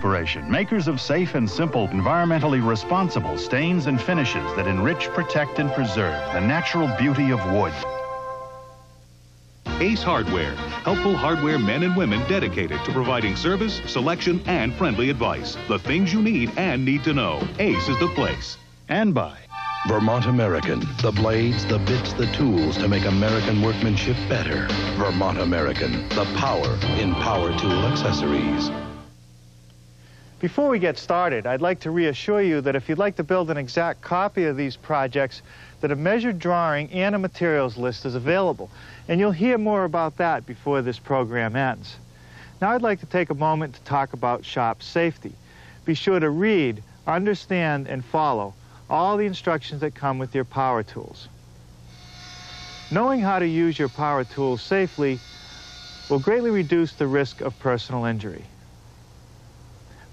Operation, makers of safe and simple, environmentally responsible stains and finishes that enrich, protect, and preserve the natural beauty of wood. Ace Hardware, helpful hardware men and women dedicated to providing service, selection, and friendly advice. The things you need and need to know. Ace is the place. And by Vermont American. The blades, the bits, the tools to make American workmanship better. Vermont American. The power in power tool accessories. Before we get started, I'd like to reassure you that if you'd like to build an exact copy of these projects, that a measured drawing and a materials list is available. And you'll hear more about that before this program ends. Now I'd like to take a moment to talk about shop safety. Be sure to read, understand, and follow all the instructions that come with your power tools. Knowing how to use your power tools safely will greatly reduce the risk of personal injury.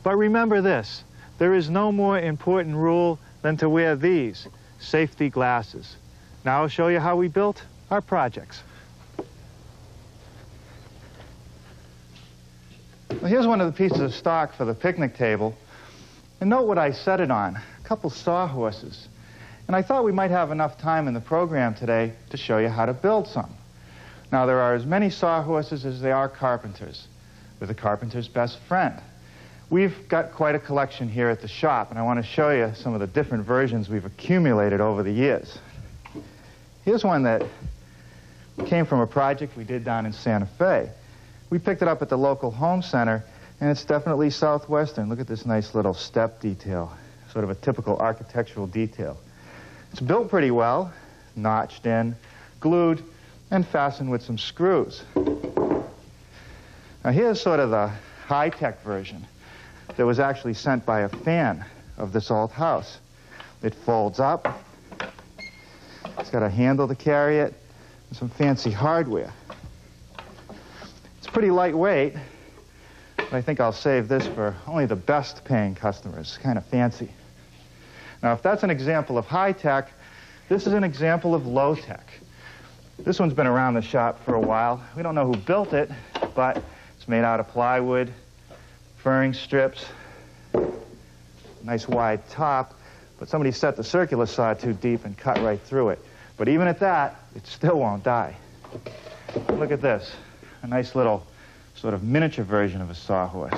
But remember this, there is no more important rule than to wear these safety glasses. Now I'll show you how we built our projects. Well, here's one of the pieces of stock for the picnic table. And note what I set it on, a couple sawhorses. And I thought we might have enough time in the program today to show you how to build some. Now, there are as many sawhorses as there are carpenters. We're the carpenter's best friend. We've got quite a collection here at the shop, and I want to show you some of the different versions we've accumulated over the years. Here's one that came from a project we did down in Santa Fe. We picked it up at the local home center, and it's definitely Southwestern. Look at this nice little step detail, sort of a typical architectural detail. It's built pretty well, notched in, glued, and fastened with some screws. Now here's sort of the high-tech version that was actually sent by a fan of this old house. It folds up. It's got a handle to carry it and some fancy hardware. It's pretty lightweight, but I think I'll save this for only the best paying customers. It's kind of fancy. Now, if that's an example of high tech, this is an example of low tech. This one's been around the shop for a while. We don't know who built it, but it's made out of plywood, furring strips, nice wide top, but somebody set the circular saw too deep and cut right through it. But even at that, it still won't die. Look at this, a nice little sort of miniature version of a sawhorse.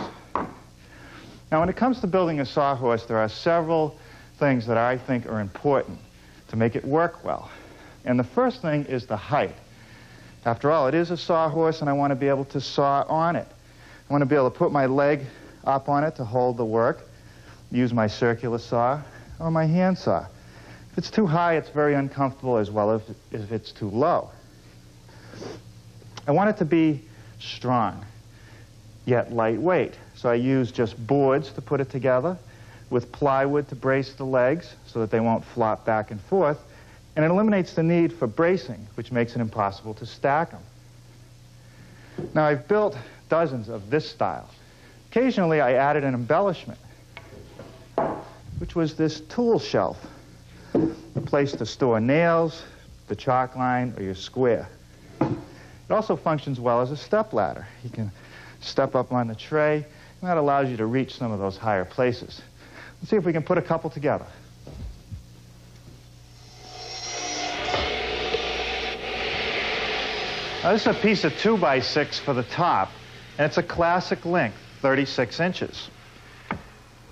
Now, when it comes to building a sawhorse, there are several things that I think are important to make it work well. And the first thing is the height. After all, it is a sawhorse, and I want to be able to saw on it. I want to be able to put my leg up on it to hold the work, use my circular saw or my hand saw. If it's too high, it's very uncomfortable as well as if it's too low. I want it to be strong, yet lightweight. So I use just boards to put it together with plywood to brace the legs so that they won't flop back and forth. And it eliminates the need for bracing, which makes it impossible to stack them. Now, I've built dozens of this style. Occasionally, I added an embellishment, which was this tool shelf, a place to store nails, the chalk line, or your square. It also functions well as a step ladder. You can step up on the tray, and that allows you to reach some of those higher places. Let's see if we can put a couple together. Now, this is a piece of 2 by 6 for the top, and it's a classic length, 36 inches.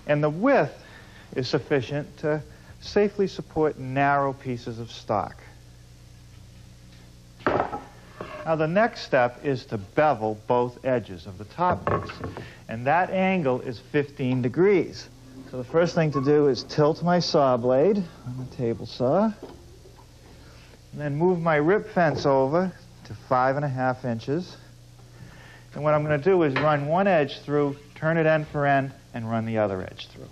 And the width is sufficient to safely support narrow pieces of stock. Now the next step is to bevel both edges of the top piece. And that angle is 15 degrees. So the first thing to do is tilt my saw blade on the table saw. And then move my rip fence over to five and a half inches. And what I'm going to do is run one edge through, turn it end for end, and run the other edge through.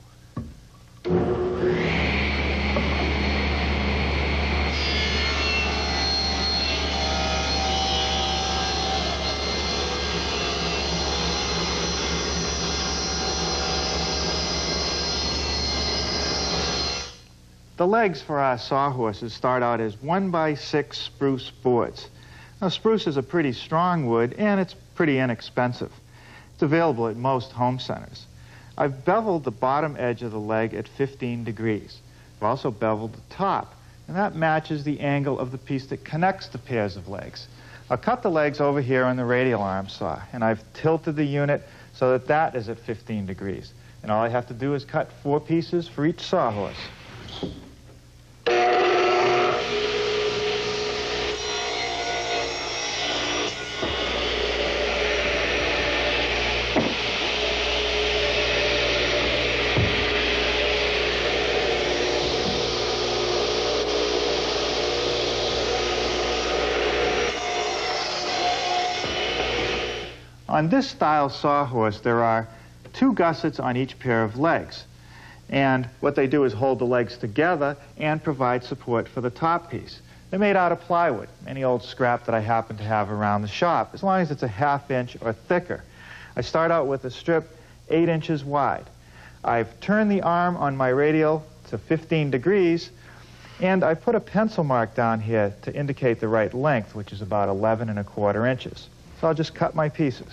The legs for our sawhorses start out as one by six spruce boards. Now spruce is a pretty strong wood and it's pretty inexpensive. It's available at most home centers. I've beveled the bottom edge of the leg at 15 degrees. I've also beveled the top, and that matches the angle of the piece that connects the pairs of legs. I'll cut the legs over here on the radial arm saw, and I've tilted the unit so that that is at 15 degrees. And all I have to do is cut four pieces for each sawhorse. On this style sawhorse, there are two gussets on each pair of legs. And what they do is hold the legs together and provide support for the top piece. They're made out of plywood, any old scrap that I happen to have around the shop, as long as it's a half inch or thicker. I start out with a strip eight inches wide. I've turned the arm on my radial to 15 degrees, and I put a pencil mark down here to indicate the right length, which is about 11 and a quarter inches. So I'll just cut my pieces.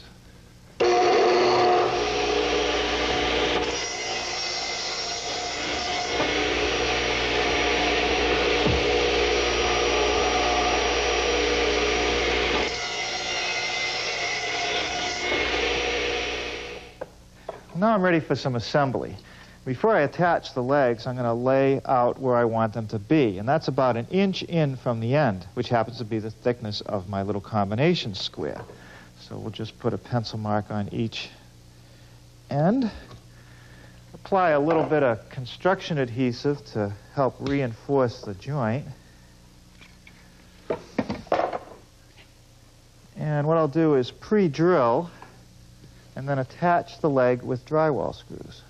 Now I'm ready for some assembly. Before I attach the legs, I'm going to lay out where I want them to be, and that's about an inch in from the end, which happens to be the thickness of my little combination square. So we'll just put a pencil mark on each end. Apply a little bit of construction adhesive to help reinforce the joint. And what I'll do is pre-drill and then attach the leg with drywall screws.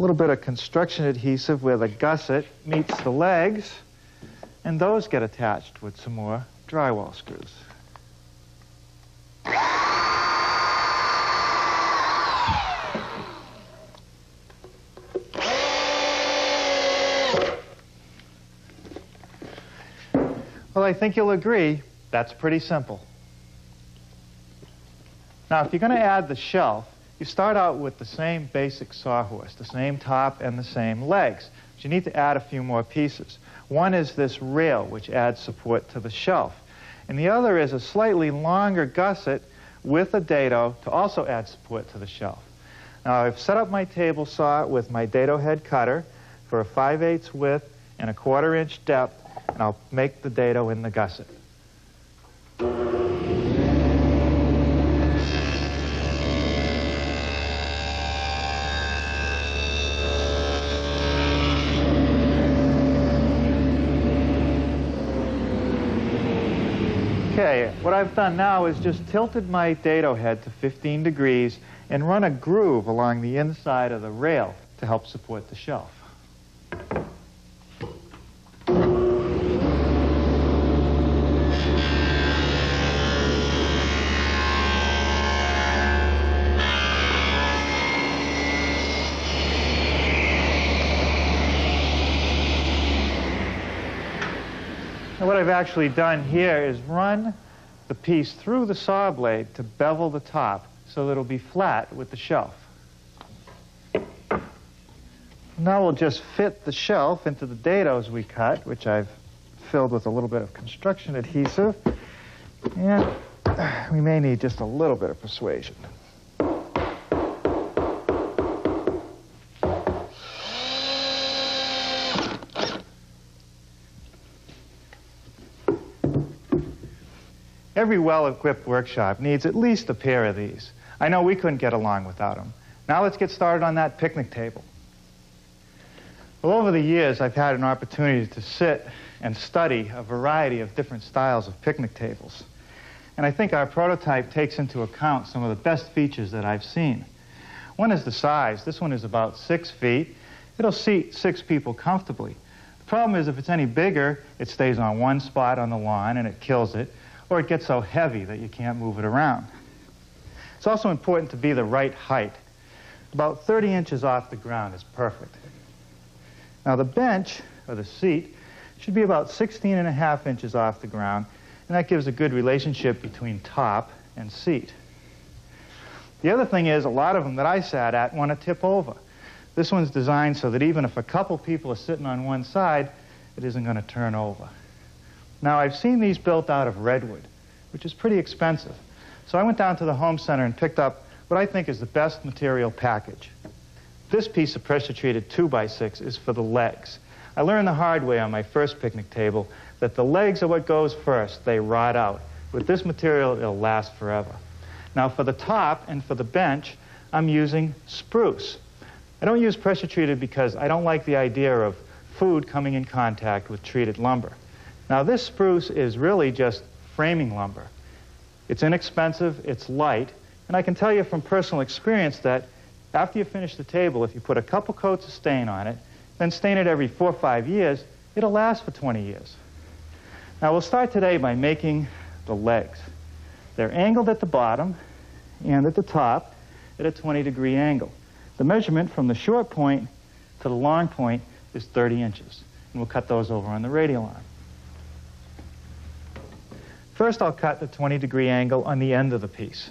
Little bit of construction adhesive where the gusset meets the legs, and those get attached with some more drywall screws. Well, I think you'll agree that's pretty simple. Now, if you're going to add the shelf, you start out with the same basic sawhorse, the same top and the same legs. But you need to add a few more pieces. One is this rail, which adds support to the shelf. And the other is a slightly longer gusset with a dado to also add support to the shelf. Now, I've set up my table saw with my dado head cutter for a 5 8 width and a quarter inch depth and I'll make the dado in the gusset. Okay, what I've done now is just tilted my dado head to 15 degrees and run a groove along the inside of the rail to help support the shelf. And what I've actually done here is run the piece through the saw blade to bevel the top so that it'll be flat with the shelf. Now we'll just fit the shelf into the dados we cut, which I've filled with a little bit of construction adhesive. And we may need just a little bit of persuasion. Every well-equipped workshop needs at least a pair of these. I know we couldn't get along without them. Now let's get started on that picnic table. Well, over the years, I've had an opportunity to sit and study a variety of different styles of picnic tables. And I think our prototype takes into account some of the best features that I've seen. One is the size. This one is about six feet. It'll seat six people comfortably. The problem is if it's any bigger, it stays on one spot on the lawn and it kills it or it gets so heavy that you can't move it around. It's also important to be the right height. About 30 inches off the ground is perfect. Now the bench, or the seat, should be about 16 and a half inches off the ground, and that gives a good relationship between top and seat. The other thing is, a lot of them that I sat at want to tip over. This one's designed so that even if a couple people are sitting on one side, it isn't going to turn over. Now, I've seen these built out of redwood, which is pretty expensive. So I went down to the home center and picked up what I think is the best material package. This piece of pressure-treated 2x6 is for the legs. I learned the hard way on my first picnic table that the legs are what goes first. They rot out. With this material, it'll last forever. Now, for the top and for the bench, I'm using spruce. I don't use pressure-treated because I don't like the idea of food coming in contact with treated lumber. Now, this spruce is really just framing lumber. It's inexpensive, it's light, and I can tell you from personal experience that after you finish the table, if you put a couple coats of stain on it, then stain it every four or five years, it'll last for 20 years. Now, we'll start today by making the legs. They're angled at the bottom and at the top at a 20 degree angle. The measurement from the short point to the long point is 30 inches. And we'll cut those over on the radial arm. First, I'll cut the 20 degree angle on the end of the piece.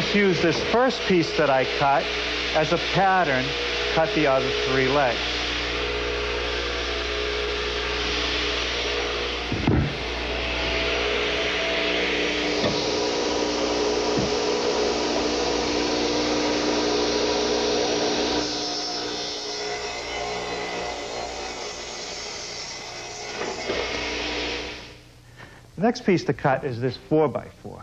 Just use this first piece that I cut as a pattern, cut the other three legs. The next piece to cut is this 4 by 4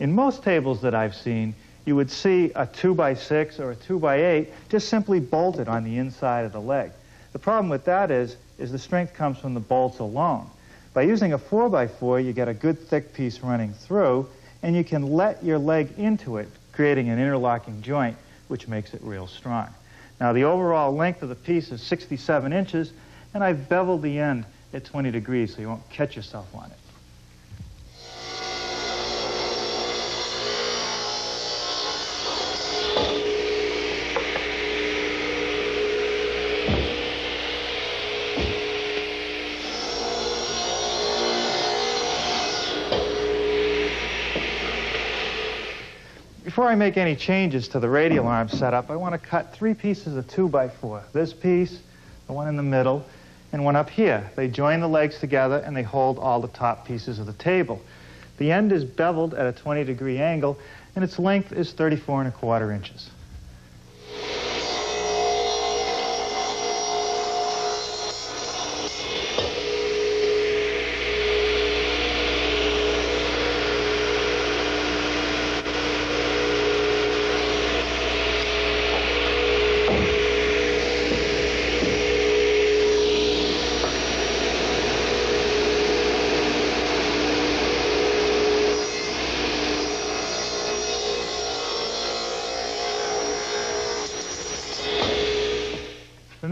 in most tables that I've seen, you would see a 2 by 6 or a 2 by 8 just simply bolted on the inside of the leg. The problem with that is, is the strength comes from the bolts alone. By using a 4 by 4 you get a good thick piece running through, and you can let your leg into it, creating an interlocking joint, which makes it real strong. Now, the overall length of the piece is 67 inches, and I've beveled the end at 20 degrees so you won't catch yourself on it. Before I make any changes to the radial arm setup, I want to cut three pieces of 2 by 4 This piece, the one in the middle, and one up here. They join the legs together and they hold all the top pieces of the table. The end is beveled at a 20 degree angle and its length is 34 and a quarter inches.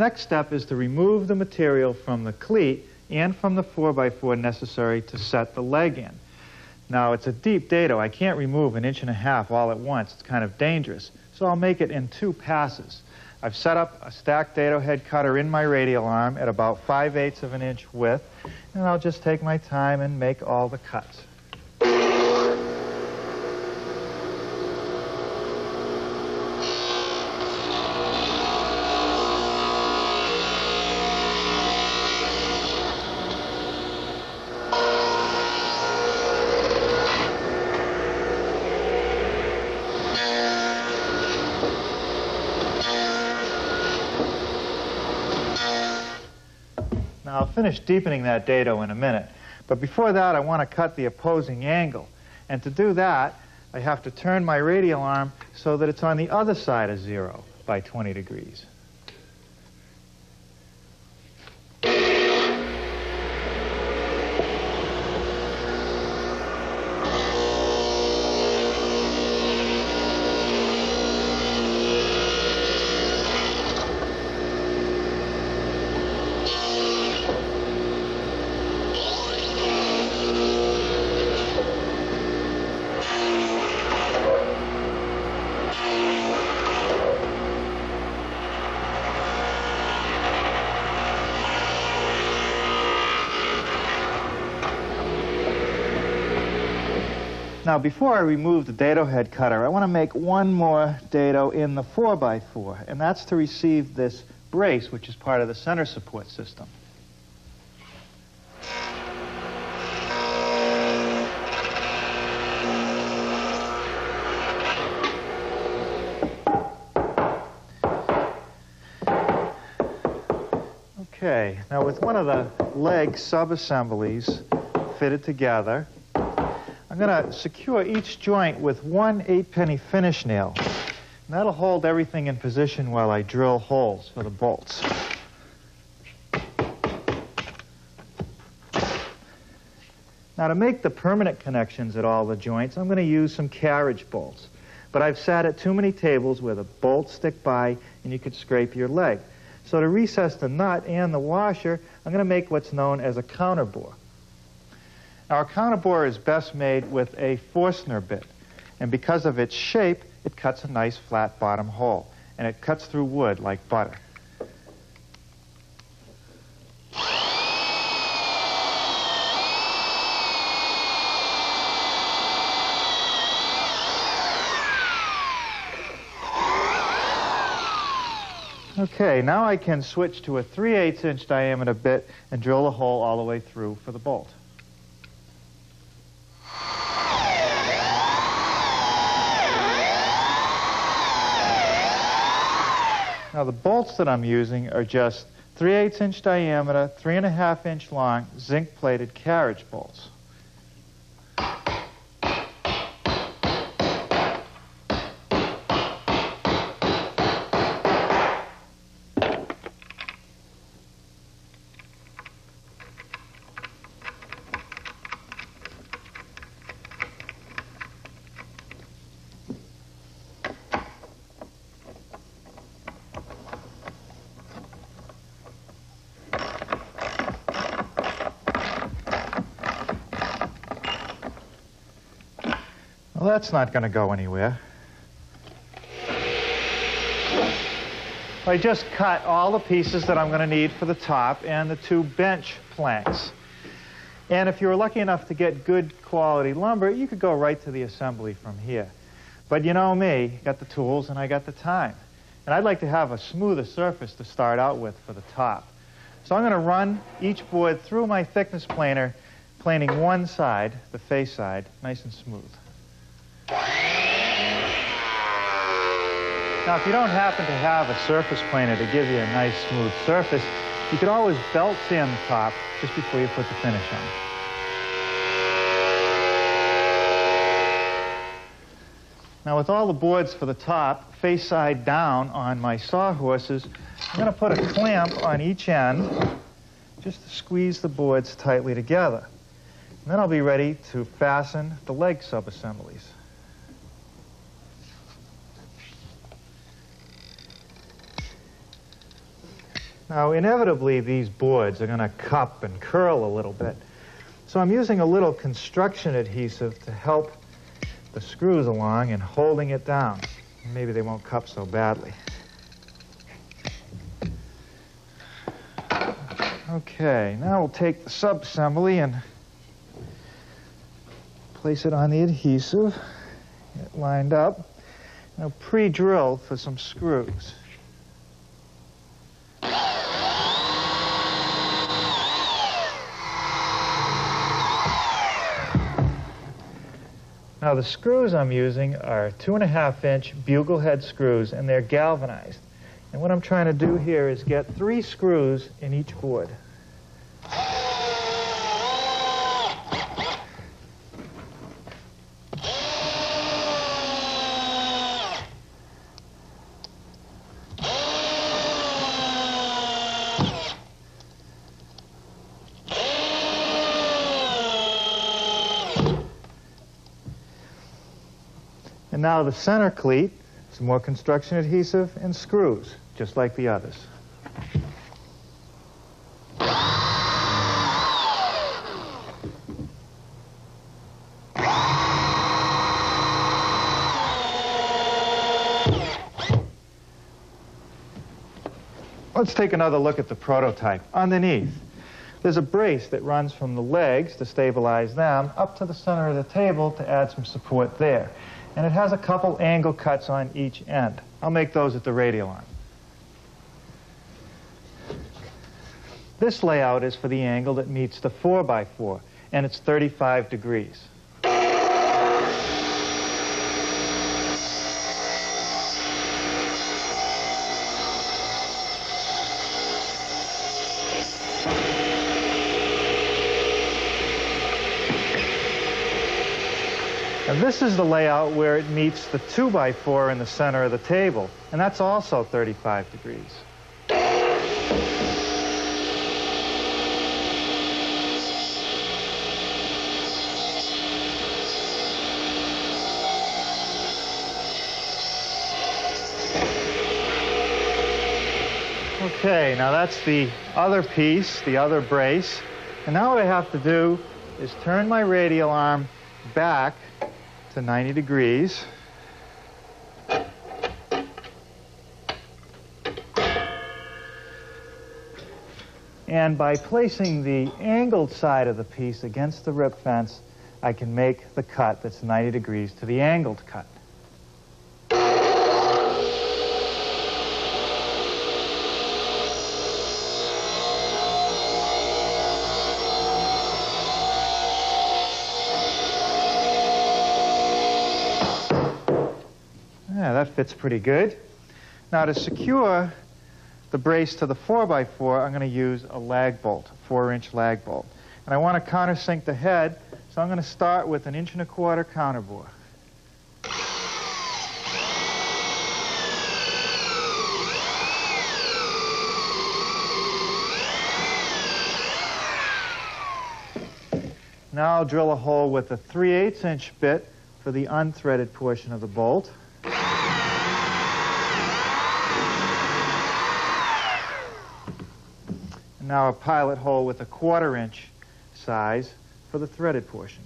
Next step is to remove the material from the cleat and from the 4x4 necessary to set the leg in. Now, it's a deep dado. I can't remove an inch and a half all at once. It's kind of dangerous. So I'll make it in two passes. I've set up a stacked dado head cutter in my radial arm at about 5 eighths of an inch width, and I'll just take my time and make all the cuts. Finish deepening that dado in a minute. But before that, I want to cut the opposing angle. And to do that, I have to turn my radial arm so that it's on the other side of zero by 20 degrees. Now, before I remove the dado head cutter, I want to make one more dado in the 4x4, and that's to receive this brace, which is part of the center support system. Okay, now with one of the leg sub-assemblies fitted together, I'm going to secure each joint with one eight-penny finish nail. And that'll hold everything in position while I drill holes for the bolts. Now to make the permanent connections at all the joints, I'm going to use some carriage bolts. But I've sat at too many tables where the bolts stick by and you could scrape your leg. So to recess the nut and the washer, I'm going to make what's known as a counterbore. A counterbore is best made with a Forstner bit. And because of its shape, it cuts a nice flat bottom hole. And it cuts through wood like butter. Okay, now I can switch to a 3 8 inch diameter bit and drill a hole all the way through for the bolt. Now the bolts that I'm using are just 3 8 inch diameter, 3.5 inch long, zinc plated carriage bolts. That's not going to go anywhere. I just cut all the pieces that I'm going to need for the top and the two bench planks. And if you were lucky enough to get good quality lumber, you could go right to the assembly from here. But you know me, got the tools and I got the time. And I'd like to have a smoother surface to start out with for the top. So I'm going to run each board through my thickness planer, planing one side, the face side, nice and smooth. Now, if you don't happen to have a surface planer to give you a nice smooth surface, you could always belt sand the top just before you put the finish on. Now, with all the boards for the top face side down on my sawhorses, I'm going to put a clamp on each end just to squeeze the boards tightly together. And then I'll be ready to fasten the leg sub-assemblies. Now, inevitably, these boards are going to cup and curl a little bit. So I'm using a little construction adhesive to help the screws along and holding it down. Maybe they won't cup so badly. Okay, now we'll take the sub-assembly and place it on the adhesive, get lined up. Now pre-drill for some screws. Now the screws I'm using are two and a half inch bugle head screws and they're galvanized. And what I'm trying to do here is get three screws in each board. Now the center cleat, some more construction adhesive and screws, just like the others. Let's take another look at the prototype. Underneath, there's a brace that runs from the legs to stabilize them up to the center of the table to add some support there. And it has a couple angle cuts on each end. I'll make those at the radial arm. This layout is for the angle that meets the 4x4, and it's 35 degrees. And this is the layout where it meets the 2x4 in the center of the table, and that's also 35 degrees. Okay, now that's the other piece, the other brace. And now what I have to do is turn my radial arm back to 90 degrees. And by placing the angled side of the piece against the rip fence, I can make the cut that's 90 degrees to the angled cut. Fits pretty good. Now to secure the brace to the 4x4, I'm going to use a lag bolt, a 4-inch lag bolt. And I want to countersink the head, so I'm going to start with an inch and a quarter counterbore. Now I'll drill a hole with a 3 8 inch bit for the unthreaded portion of the bolt. Now a pilot hole with a quarter inch size for the threaded portion.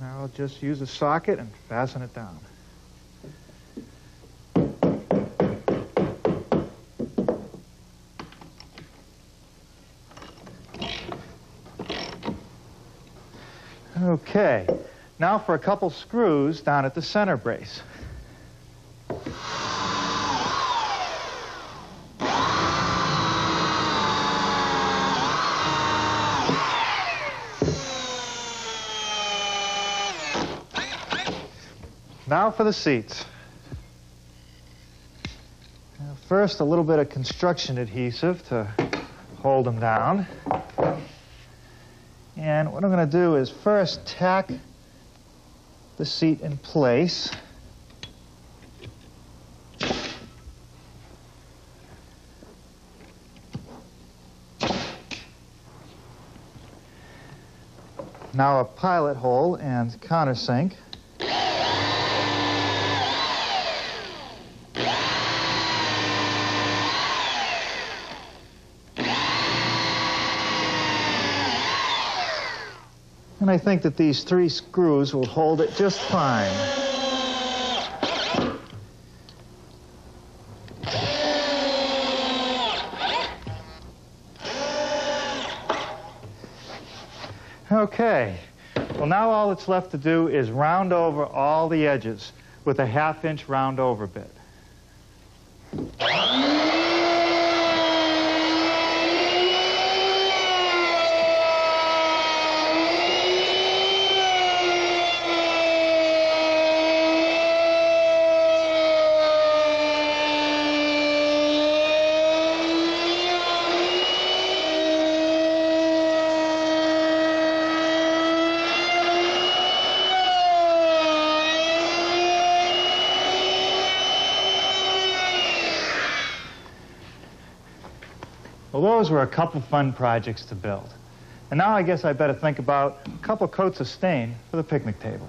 Now I'll just use a socket and fasten it down. Okay, now for a couple screws down at the center brace. Now for the seats. First, a little bit of construction adhesive to hold them down. And what I'm going to do is first tack the seat in place. Now a pilot hole and countersink. I think that these three screws will hold it just fine. Okay. Well, now all that's left to do is round over all the edges with a half inch round over bit. Were a couple fun projects to build. And now I guess I better think about a couple coats of stain for the picnic table.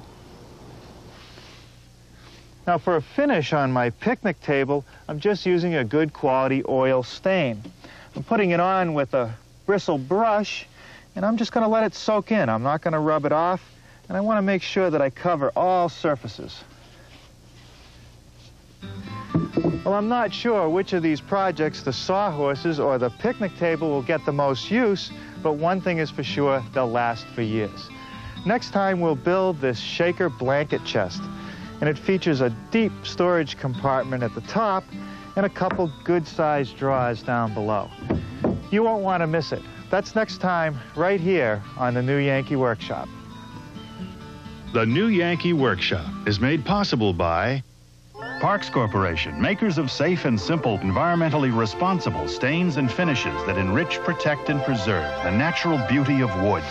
Now for a finish on my picnic table, I'm just using a good quality oil stain. I'm putting it on with a bristle brush, and I'm just going to let it soak in. I'm not going to rub it off, and I want to make sure that I cover all surfaces. Well, I'm not sure which of these projects, the sawhorses or the picnic table, will get the most use, but one thing is for sure, they'll last for years. Next time, we'll build this shaker blanket chest, and it features a deep storage compartment at the top and a couple good-sized drawers down below. You won't want to miss it. That's next time, right here on the New Yankee Workshop. The New Yankee Workshop is made possible by Parks Corporation, makers of safe and simple, environmentally responsible stains and finishes that enrich, protect, and preserve the natural beauty of wood.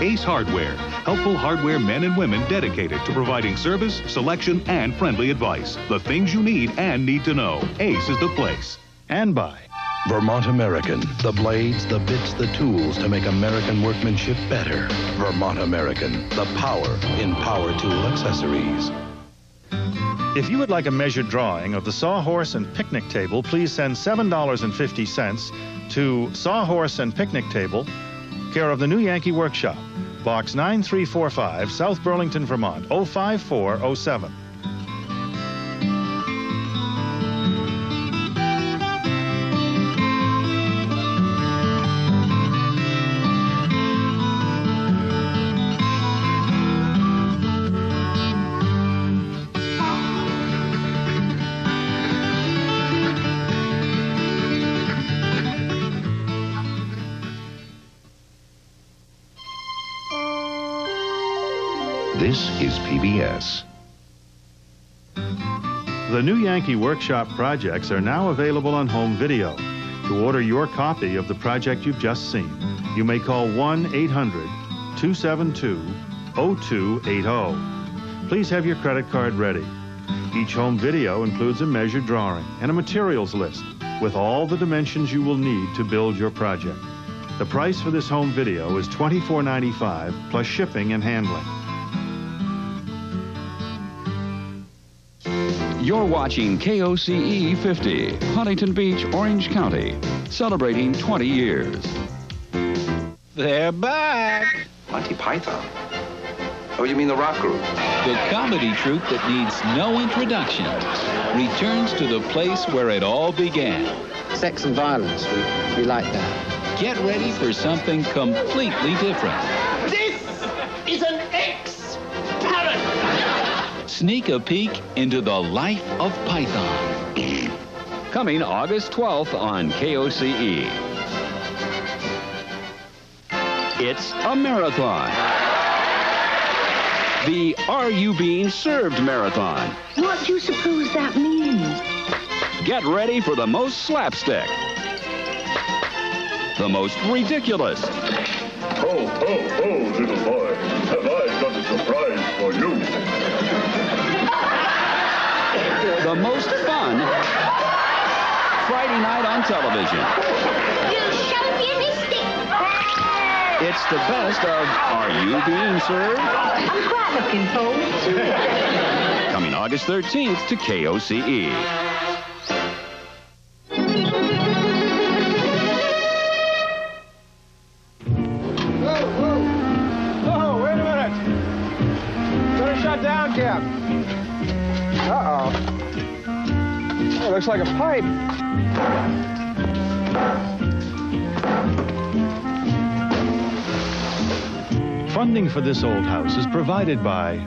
Ace Hardware, helpful hardware men and women dedicated to providing service, selection, and friendly advice. The things you need and need to know. Ace is the place. And by Vermont American, the blades, the bits, the tools to make American workmanship better. Vermont American, the power in power tool accessories. If you would like a measured drawing of the Sawhorse and Picnic Table, please send $7.50 to Sawhorse and Picnic Table, care of the New Yankee Workshop, Box 9345, South Burlington, Vermont, 05407. PBS. The New Yankee Workshop projects are now available on home video. To order your copy of the project you've just seen, you may call 1-800-272-0280. Please have your credit card ready. Each home video includes a measured drawing and a materials list with all the dimensions you will need to build your project. The price for this home video is $24.95 plus shipping and handling. You're watching KOCE 50, Huntington Beach, Orange County, celebrating 20 years. They're back. Monty Python. Oh, you mean the rock group? The comedy troupe that needs no introduction returns to the place where it all began. Sex and violence, we, we like that. Get ready for something completely different. Sneak a peek into the life of Python. Coming August 12th on KOCE. It's a marathon. The Are You Being Served Marathon. What do you suppose that means? Get ready for the most slapstick, the most ridiculous, Oh, oh, oh, little boy, have I got a surprise for you? The most fun Friday night on television. You chauvinistic! It's the best of Are You Being Served? I'm quite looking forward to it. Coming August 13th to E. KOCE. Looks like a pipe. Funding for this old house is provided by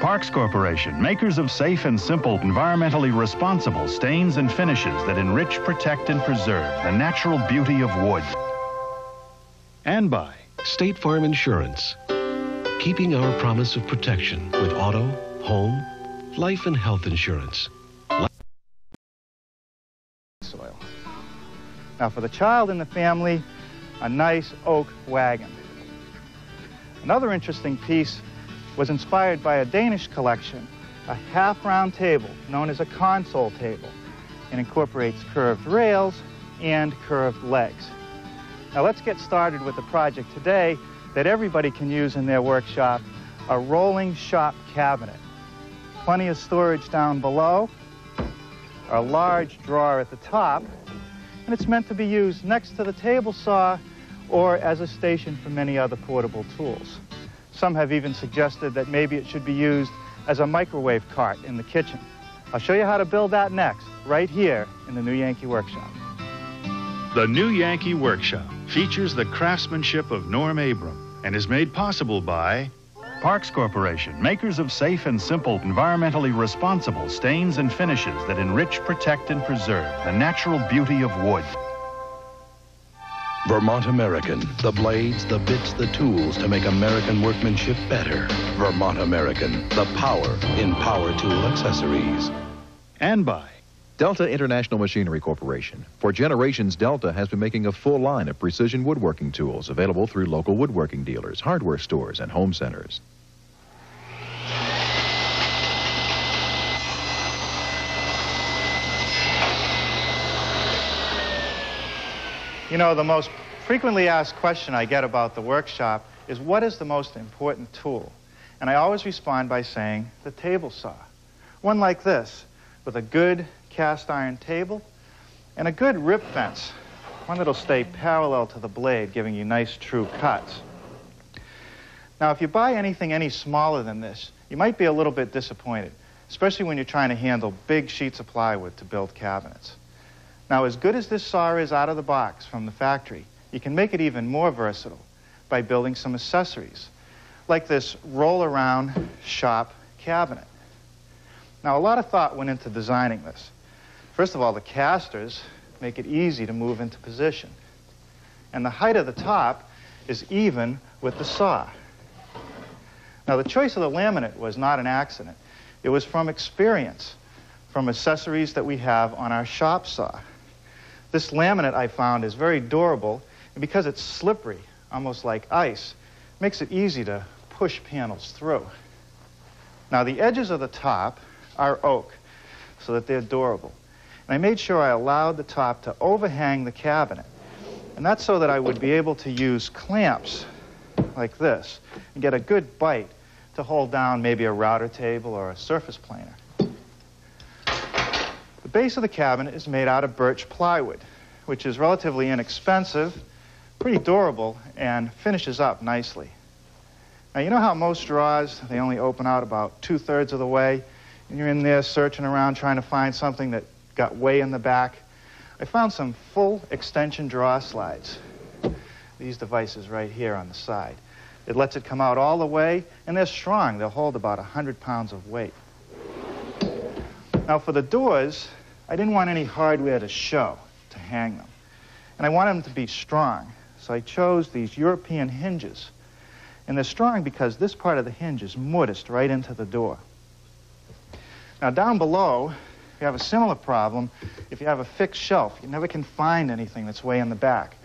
Parks Corporation, makers of safe and simple, environmentally responsible stains and finishes that enrich, protect, and preserve the natural beauty of wood. and by State Farm Insurance. Keeping our promise of protection with auto, home, life, and health insurance. Now for the child in the family, a nice oak wagon. Another interesting piece was inspired by a Danish collection, a half-round table known as a console table. and incorporates curved rails and curved legs. Now let's get started with a project today that everybody can use in their workshop, a rolling shop cabinet. Plenty of storage down below, a large drawer at the top, and it's meant to be used next to the table saw or as a station for many other portable tools. Some have even suggested that maybe it should be used as a microwave cart in the kitchen. I'll show you how to build that next, right here in the New Yankee Workshop. The New Yankee Workshop features the craftsmanship of Norm Abram and is made possible by Parks Corporation, makers of safe and simple, environmentally responsible stains and finishes that enrich, protect, and preserve the natural beauty of wood. Vermont American, the blades, the bits, the tools to make American workmanship better. Vermont American, the power in power tool accessories. And by Delta International Machinery Corporation. For generations, Delta has been making a full line of precision woodworking tools available through local woodworking dealers, hardware stores, and home centers. You know, the most frequently asked question I get about the workshop is what is the most important tool? And I always respond by saying the table saw. One like this, with a good cast iron table and a good rip fence, one that'll stay parallel to the blade, giving you nice true cuts. Now, if you buy anything any smaller than this, you might be a little bit disappointed, especially when you're trying to handle big sheets of plywood to build cabinets. Now, as good as this saw is out of the box from the factory, you can make it even more versatile by building some accessories, like this roll-around shop cabinet. Now, a lot of thought went into designing this. First of all, the casters make it easy to move into position. And the height of the top is even with the saw. Now, the choice of the laminate was not an accident. It was from experience, from accessories that we have on our shop saw. This laminate I found is very durable, and because it's slippery, almost like ice, makes it easy to push panels through. Now, the edges of the top are oak, so that they're durable. And I made sure I allowed the top to overhang the cabinet. And that's so that I would be able to use clamps like this and get a good bite to hold down maybe a router table or a surface planer. The base of the cabinet is made out of birch plywood, which is relatively inexpensive, pretty durable, and finishes up nicely. Now, you know how most drawers, they only open out about two-thirds of the way, and you're in there searching around trying to find something that got way in the back? I found some full extension draw slides. These devices right here on the side. It lets it come out all the way, and they're strong. They'll hold about 100 pounds of weight. Now, for the doors, I didn't want any hardware to show, to hang them. And I wanted them to be strong, so I chose these European hinges. And they're strong because this part of the hinge is mortised right into the door. Now, down below, you have a similar problem if you have a fixed shelf. You never can find anything that's way in the back.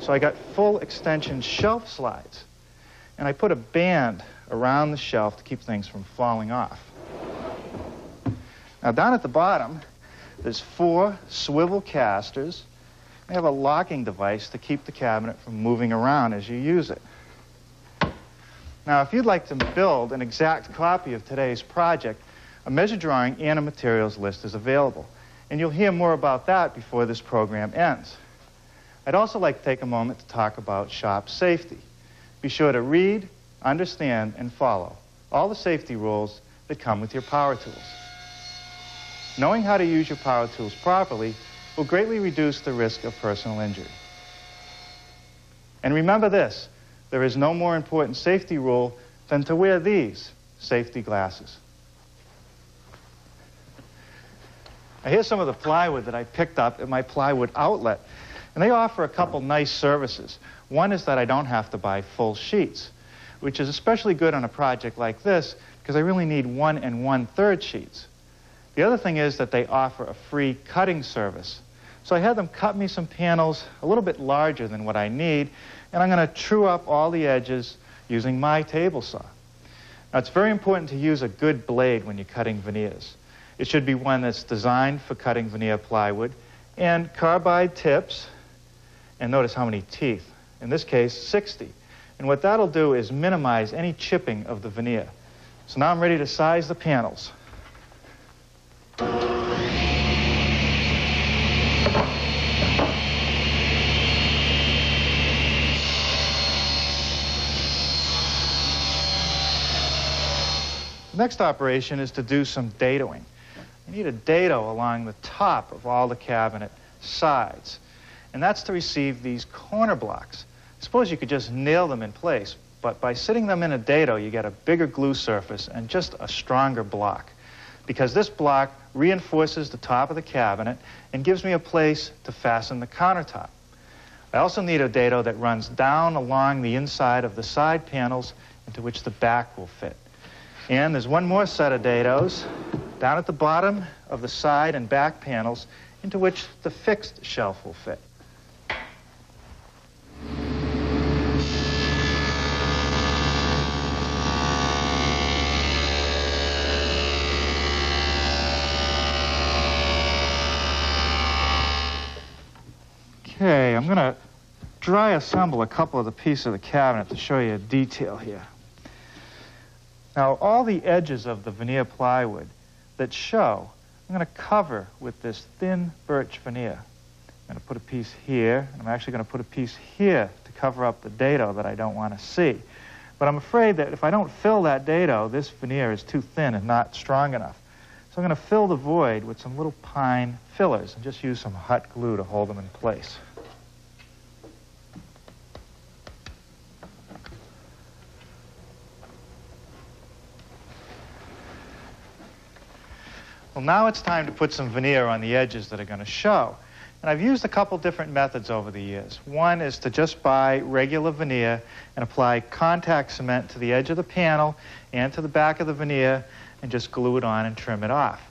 So I got full extension shelf slides. And I put a band around the shelf to keep things from falling off. Now, down at the bottom, there's four swivel casters. They have a locking device to keep the cabinet from moving around as you use it. Now, if you'd like to build an exact copy of today's project, a measure drawing and a materials list is available. And you'll hear more about that before this program ends. I'd also like to take a moment to talk about shop safety. Be sure to read, understand, and follow all the safety rules that come with your power tools. Knowing how to use your power tools properly will greatly reduce the risk of personal injury. And remember this, there is no more important safety rule than to wear these safety glasses. Now, here's some of the plywood that I picked up at my plywood outlet. And they offer a couple nice services. One is that I don't have to buy full sheets, which is especially good on a project like this because I really need one and one-third sheets. The other thing is that they offer a free cutting service. So I had them cut me some panels a little bit larger than what I need, and I'm going to true up all the edges using my table saw. Now, it's very important to use a good blade when you're cutting veneers. It should be one that's designed for cutting veneer plywood. And carbide tips, and notice how many teeth. In this case, 60. And what that'll do is minimize any chipping of the veneer. So now I'm ready to size the panels. Next operation is to do some dadoing. You need a dado along the top of all the cabinet sides. And that's to receive these corner blocks. Suppose you could just nail them in place, but by sitting them in a dado, you get a bigger glue surface and just a stronger block. Because this block reinforces the top of the cabinet and gives me a place to fasten the countertop. I also need a dado that runs down along the inside of the side panels into which the back will fit. And there's one more set of dados down at the bottom of the side and back panels into which the fixed shelf will fit. Okay, I'm going to dry assemble a couple of the pieces of the cabinet to show you a detail here. Now, all the edges of the veneer plywood that show, I'm going to cover with this thin birch veneer. I'm going to put a piece here, and I'm actually going to put a piece here to cover up the dado that I don't want to see. But I'm afraid that if I don't fill that dado, this veneer is too thin and not strong enough. So I'm going to fill the void with some little pine fillers and just use some hot glue to hold them in place. Well, now it's time to put some veneer on the edges that are going to show. And I've used a couple different methods over the years. One is to just buy regular veneer and apply contact cement to the edge of the panel and to the back of the veneer and just glue it on and trim it off.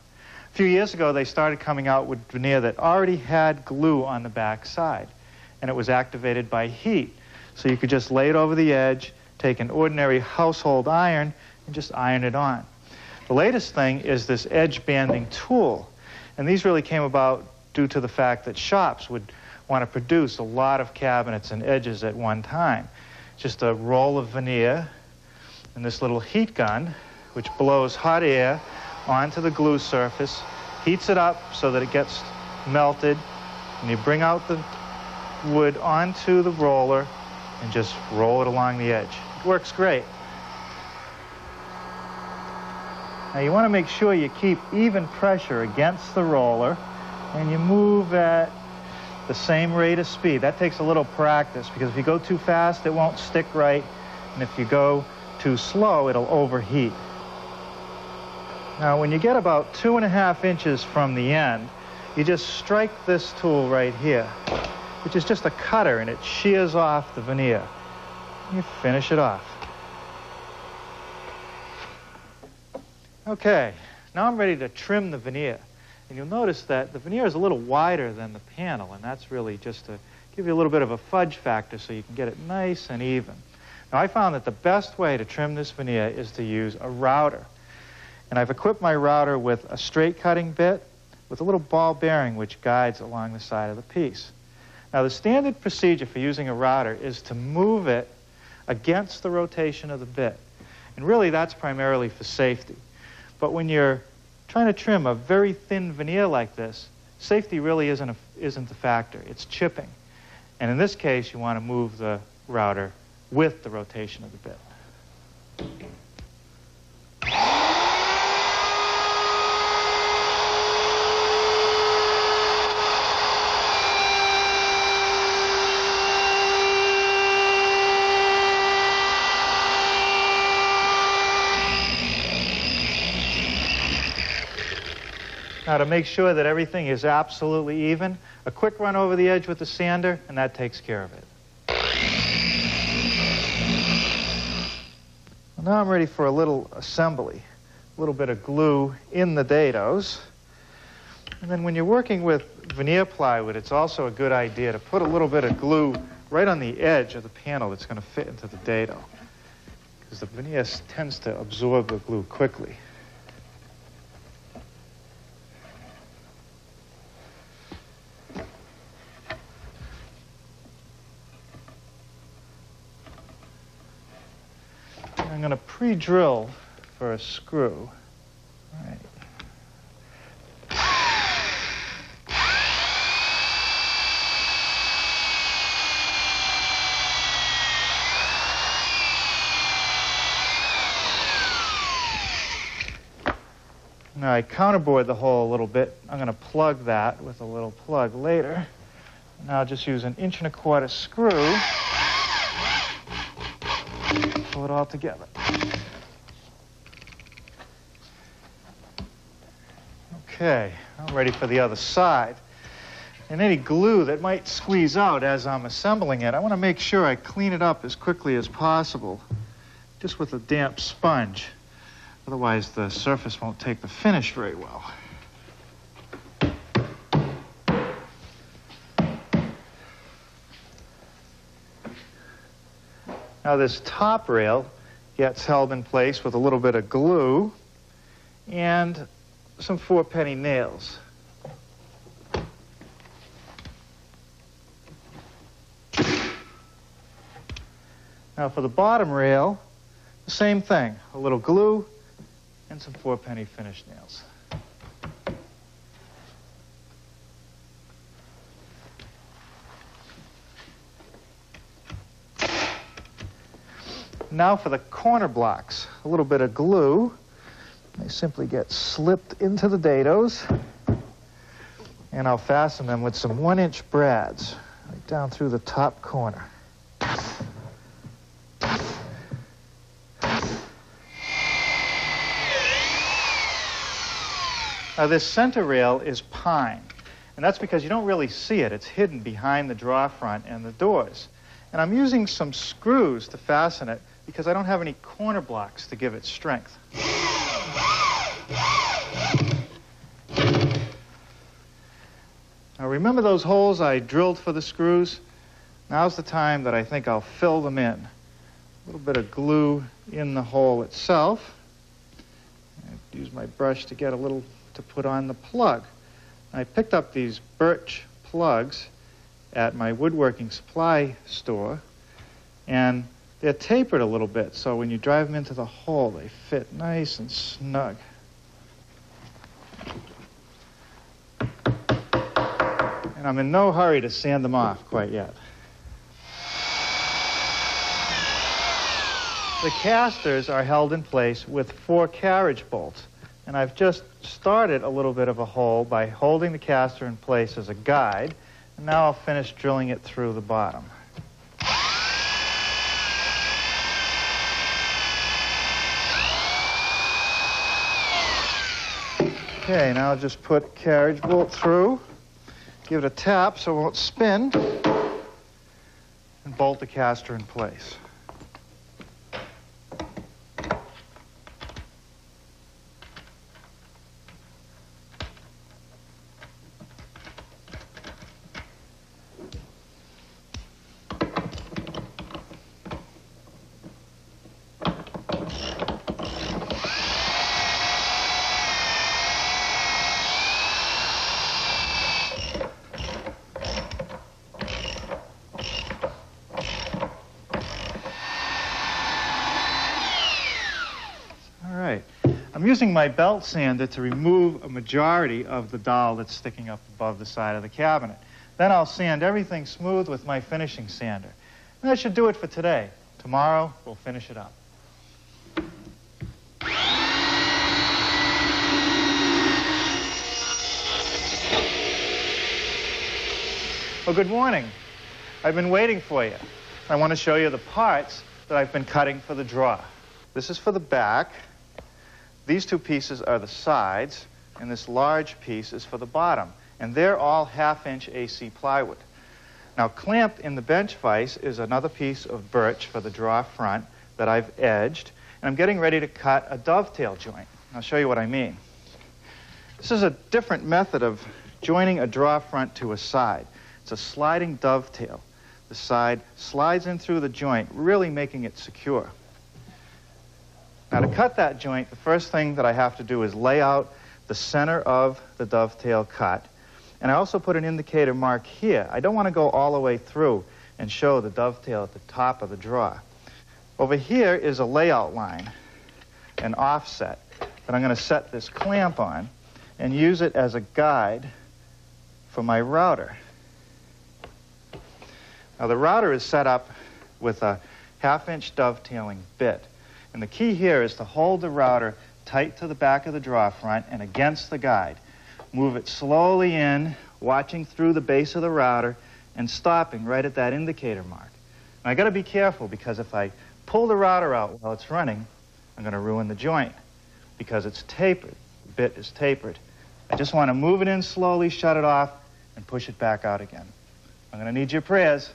A few years ago, they started coming out with veneer that already had glue on the back side, and it was activated by heat. So you could just lay it over the edge, take an ordinary household iron, and just iron it on. The latest thing is this edge banding tool. And these really came about due to the fact that shops would want to produce a lot of cabinets and edges at one time. Just a roll of veneer and this little heat gun, which blows hot air onto the glue surface, heats it up so that it gets melted, and you bring out the wood onto the roller and just roll it along the edge. It works great. Now you want to make sure you keep even pressure against the roller and you move at the same rate of speed. That takes a little practice because if you go too fast, it won't stick right. And if you go too slow, it'll overheat. Now when you get about two and a half inches from the end, you just strike this tool right here, which is just a cutter and it shears off the veneer. You finish it off. Okay, now I'm ready to trim the veneer. And you'll notice that the veneer is a little wider than the panel, and that's really just to give you a little bit of a fudge factor so you can get it nice and even. Now, I found that the best way to trim this veneer is to use a router. And I've equipped my router with a straight cutting bit with a little ball bearing which guides along the side of the piece. Now, the standard procedure for using a router is to move it against the rotation of the bit. And really, that's primarily for safety. But when you're trying to trim a very thin veneer like this, safety really isn't, a, isn't the factor. It's chipping. And in this case, you want to move the router with the rotation of the bit. Now to make sure that everything is absolutely even, a quick run over the edge with the sander, and that takes care of it. Well, now I'm ready for a little assembly. A little bit of glue in the dados. And then when you're working with veneer plywood, it's also a good idea to put a little bit of glue right on the edge of the panel that's going to fit into the dado. Because the veneer tends to absorb the glue quickly. Going to pre-drill for a screw. Now I counterbore the hole a little bit. I'm going to plug that with a little plug later. Now I'll just use an inch and a quarter screw. Pull it all together. Okay, I'm ready for the other side. And any glue that might squeeze out as I'm assembling it, I want to make sure I clean it up as quickly as possible, just with a damp sponge. Otherwise, the surface won't take the finish very well. Now this top rail gets held in place with a little bit of glue and some four penny nails. Now for the bottom rail, the same thing, a little glue and some four penny finish nails. Now for the corner blocks, a little bit of glue. They simply get slipped into the dados, and I'll fasten them with some one-inch brads right down through the top corner. Now this center rail is pine, and that's because you don't really see it. It's hidden behind the draw front and the doors. And I'm using some screws to fasten it because I don't have any corner blocks to give it strength. Now remember those holes I drilled for the screws? Now's the time that I think I'll fill them in. A little bit of glue in the hole itself. I use my brush to get a little to put on the plug. I picked up these birch plugs at my woodworking supply store, and they're tapered a little bit, so when you drive them into the hole, they fit nice and snug. And I'm in no hurry to sand them off quite yet. The casters are held in place with four carriage bolts. And I've just started a little bit of a hole by holding the caster in place as a guide. And now I'll finish drilling it through the bottom. Okay, now just put carriage bolt through, give it a tap so it won't spin, and bolt the caster in place. I'm using my belt sander to remove a majority of the dowel that's sticking up above the side of the cabinet. Then I'll sand everything smooth with my finishing sander. And that should do it for today. Tomorrow, we'll finish it up. Well, good morning. I've been waiting for you. I want to show you the parts that I've been cutting for the drawer. This is for the back. These two pieces are the sides, and this large piece is for the bottom. And they're all half-inch AC plywood. Now, clamped in the bench vise is another piece of birch for the draw front that I've edged, and I'm getting ready to cut a dovetail joint. I'll show you what I mean. This is a different method of joining a draw front to a side. It's a sliding dovetail. The side slides in through the joint, really making it secure. Now to cut that joint, the first thing that I have to do is lay out the center of the dovetail cut. And I also put an indicator mark here. I don't want to go all the way through and show the dovetail at the top of the draw. Over here is a layout line, an offset, that I'm going to set this clamp on and use it as a guide for my router. Now the router is set up with a half-inch dovetailing bit. And the key here is to hold the router tight to the back of the draw front and against the guide. Move it slowly in, watching through the base of the router and stopping right at that indicator mark. Now I got to be careful because if I pull the router out while it's running, I'm going to ruin the joint because it's tapered. The bit is tapered. I just want to move it in slowly, shut it off, and push it back out again. I'm going to need your prayers.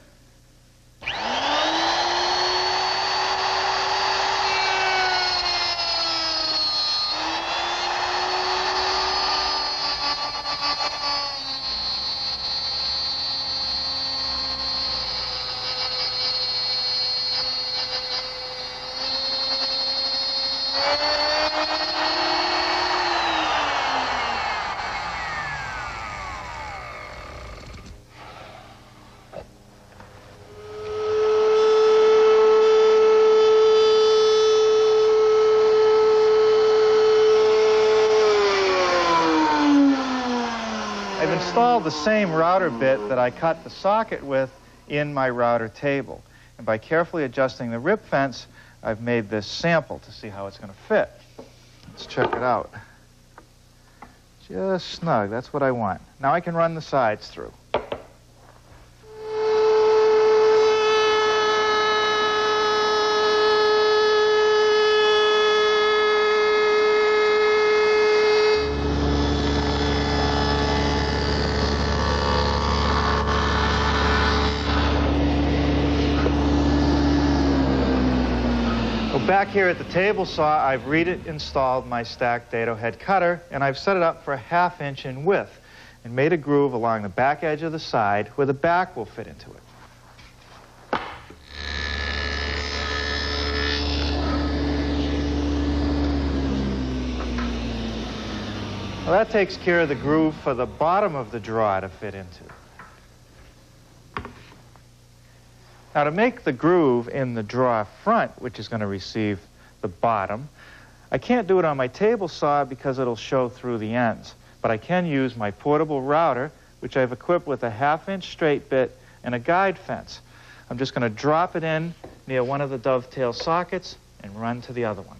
I've installed the same router bit that I cut the socket with in my router table. And by carefully adjusting the rip fence, I've made this sample to see how it's going to fit. Let's check it out. Just snug, that's what I want. Now I can run the sides through. Well, back here at the table saw, I've re-installed my stack dado head cutter, and I've set it up for a half inch in width and made a groove along the back edge of the side where the back will fit into it. Well, that takes care of the groove for the bottom of the draw to fit into. Now to make the groove in the draw front, which is going to receive the bottom, I can't do it on my table saw because it'll show through the ends. But I can use my portable router, which I've equipped with a half-inch straight bit and a guide fence. I'm just going to drop it in near one of the dovetail sockets and run to the other one.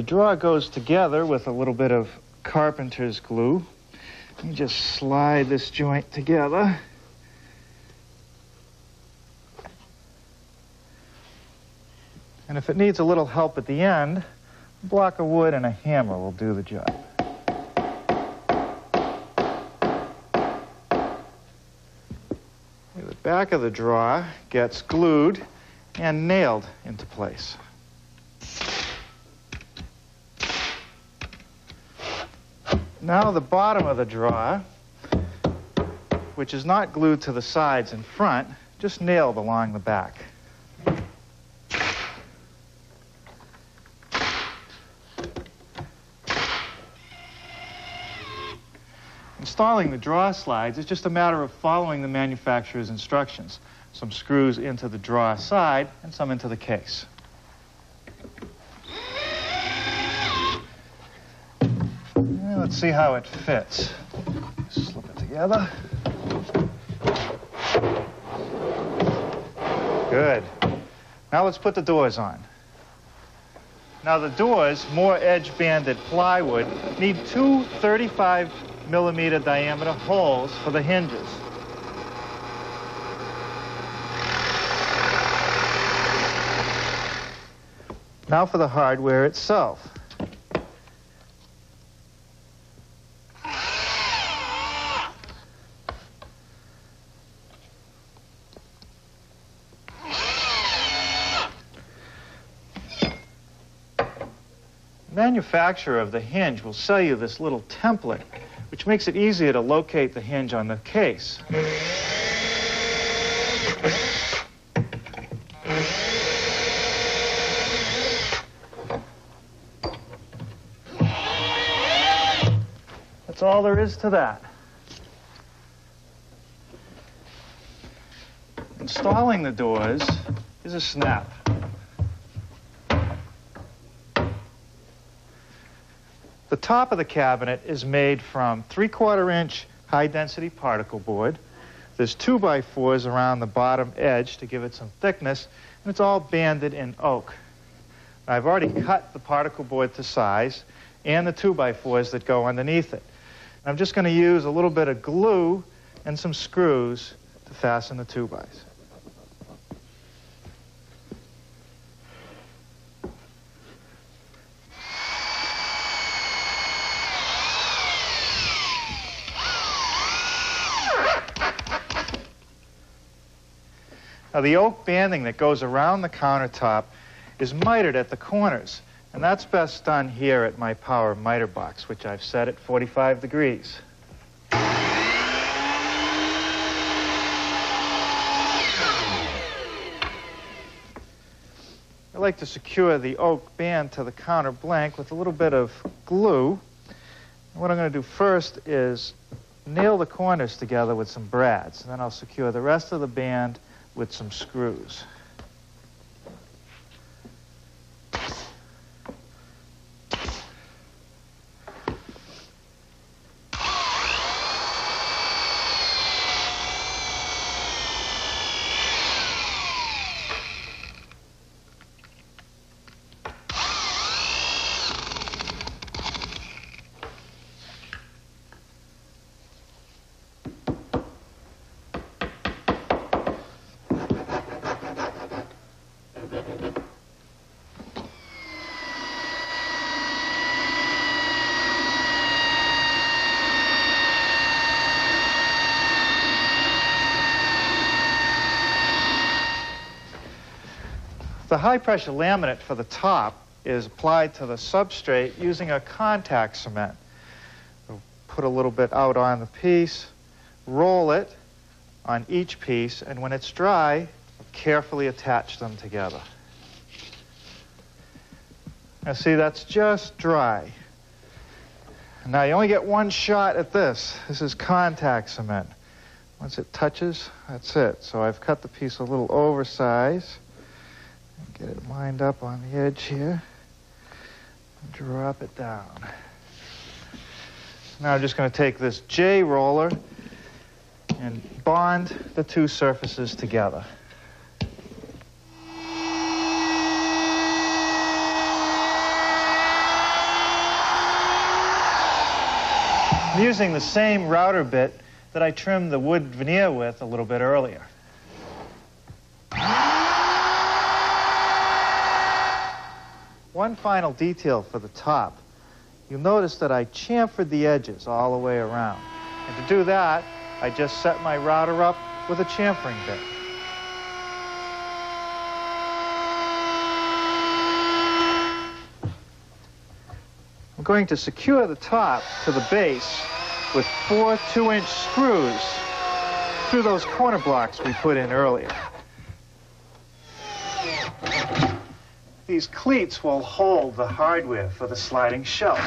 The draw goes together with a little bit of carpenter's glue. Let me just slide this joint together. And if it needs a little help at the end, a block of wood and a hammer will do the job. The back of the draw gets glued and nailed into place. Now the bottom of the drawer, which is not glued to the sides and front, just nailed along the back. Installing the draw slides is just a matter of following the manufacturer's instructions. Some screws into the draw side and some into the case. Let's see how it fits. Slip it together. Good. Now let's put the doors on. Now the doors, more edge-banded plywood, need two 35 millimeter diameter holes for the hinges. Now for the hardware itself. Manufacturer of the hinge will sell you this little template which makes it easier to locate the hinge on the case. That's all there is to that. Installing the doors is a snap. The top of the cabinet is made from three-quarter inch high-density particle board. There's two by fours around the bottom edge to give it some thickness, and it's all banded in oak. I've already cut the particle board to size and the two by fours that go underneath it. I'm just going to use a little bit of glue and some screws to fasten the two bys. Now the oak banding that goes around the countertop is mitered at the corners, and that's best done here at my power miter box, which I've set at 45 degrees. I like to secure the oak band to the counter blank with a little bit of glue. And what I'm going to do first is nail the corners together with some brads. And then I'll secure the rest of the band with some screws. High pressure laminate for the top is applied to the substrate using a contact cement. We'll put a little bit out on the piece, roll it on each piece, and when it's dry, carefully attach them together. Now see, that's just dry. Now you only get one shot at this. This is contact cement. Once it touches, that's it. So I've cut the piece a little oversized. Get it lined up on the edge here. Drop it down. Now I'm just going to take this J roller and bond the two surfaces together. I'm using the same router bit that I trimmed the wood veneer with a little bit earlier. One final detail for the top. You'll notice that I chamfered the edges all the way around. And to do that, I just set my router up with a chamfering bit. I'm going to secure the top to the base with four two-inch screws through those corner blocks we put in earlier. These cleats will hold the hardware for the sliding shelf.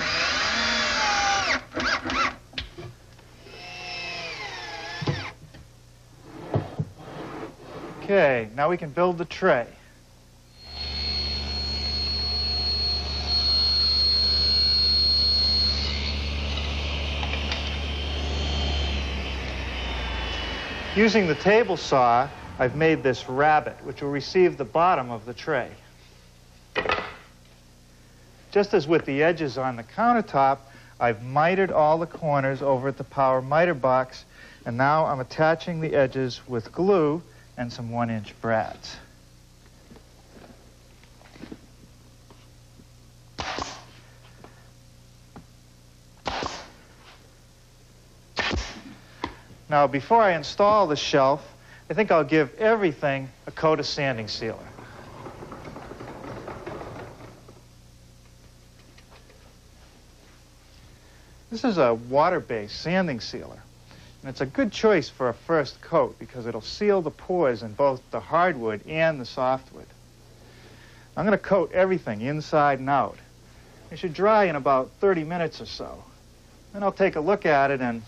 Okay, now we can build the tray. Using the table saw, I've made this rabbet, which will receive the bottom of the tray. Just as with the edges on the countertop, I've mitered all the corners over at the power miter box, and now I'm attaching the edges with glue and some one-inch brads. Now, before I install the shelf, I think I'll give everything a coat of sanding sealer. This is a water-based sanding sealer. And it's a good choice for a first coat because it'll seal the pores in both the hardwood and the softwood. I'm going to coat everything inside and out. It should dry in about 30 minutes or so. Then I'll take a look at it and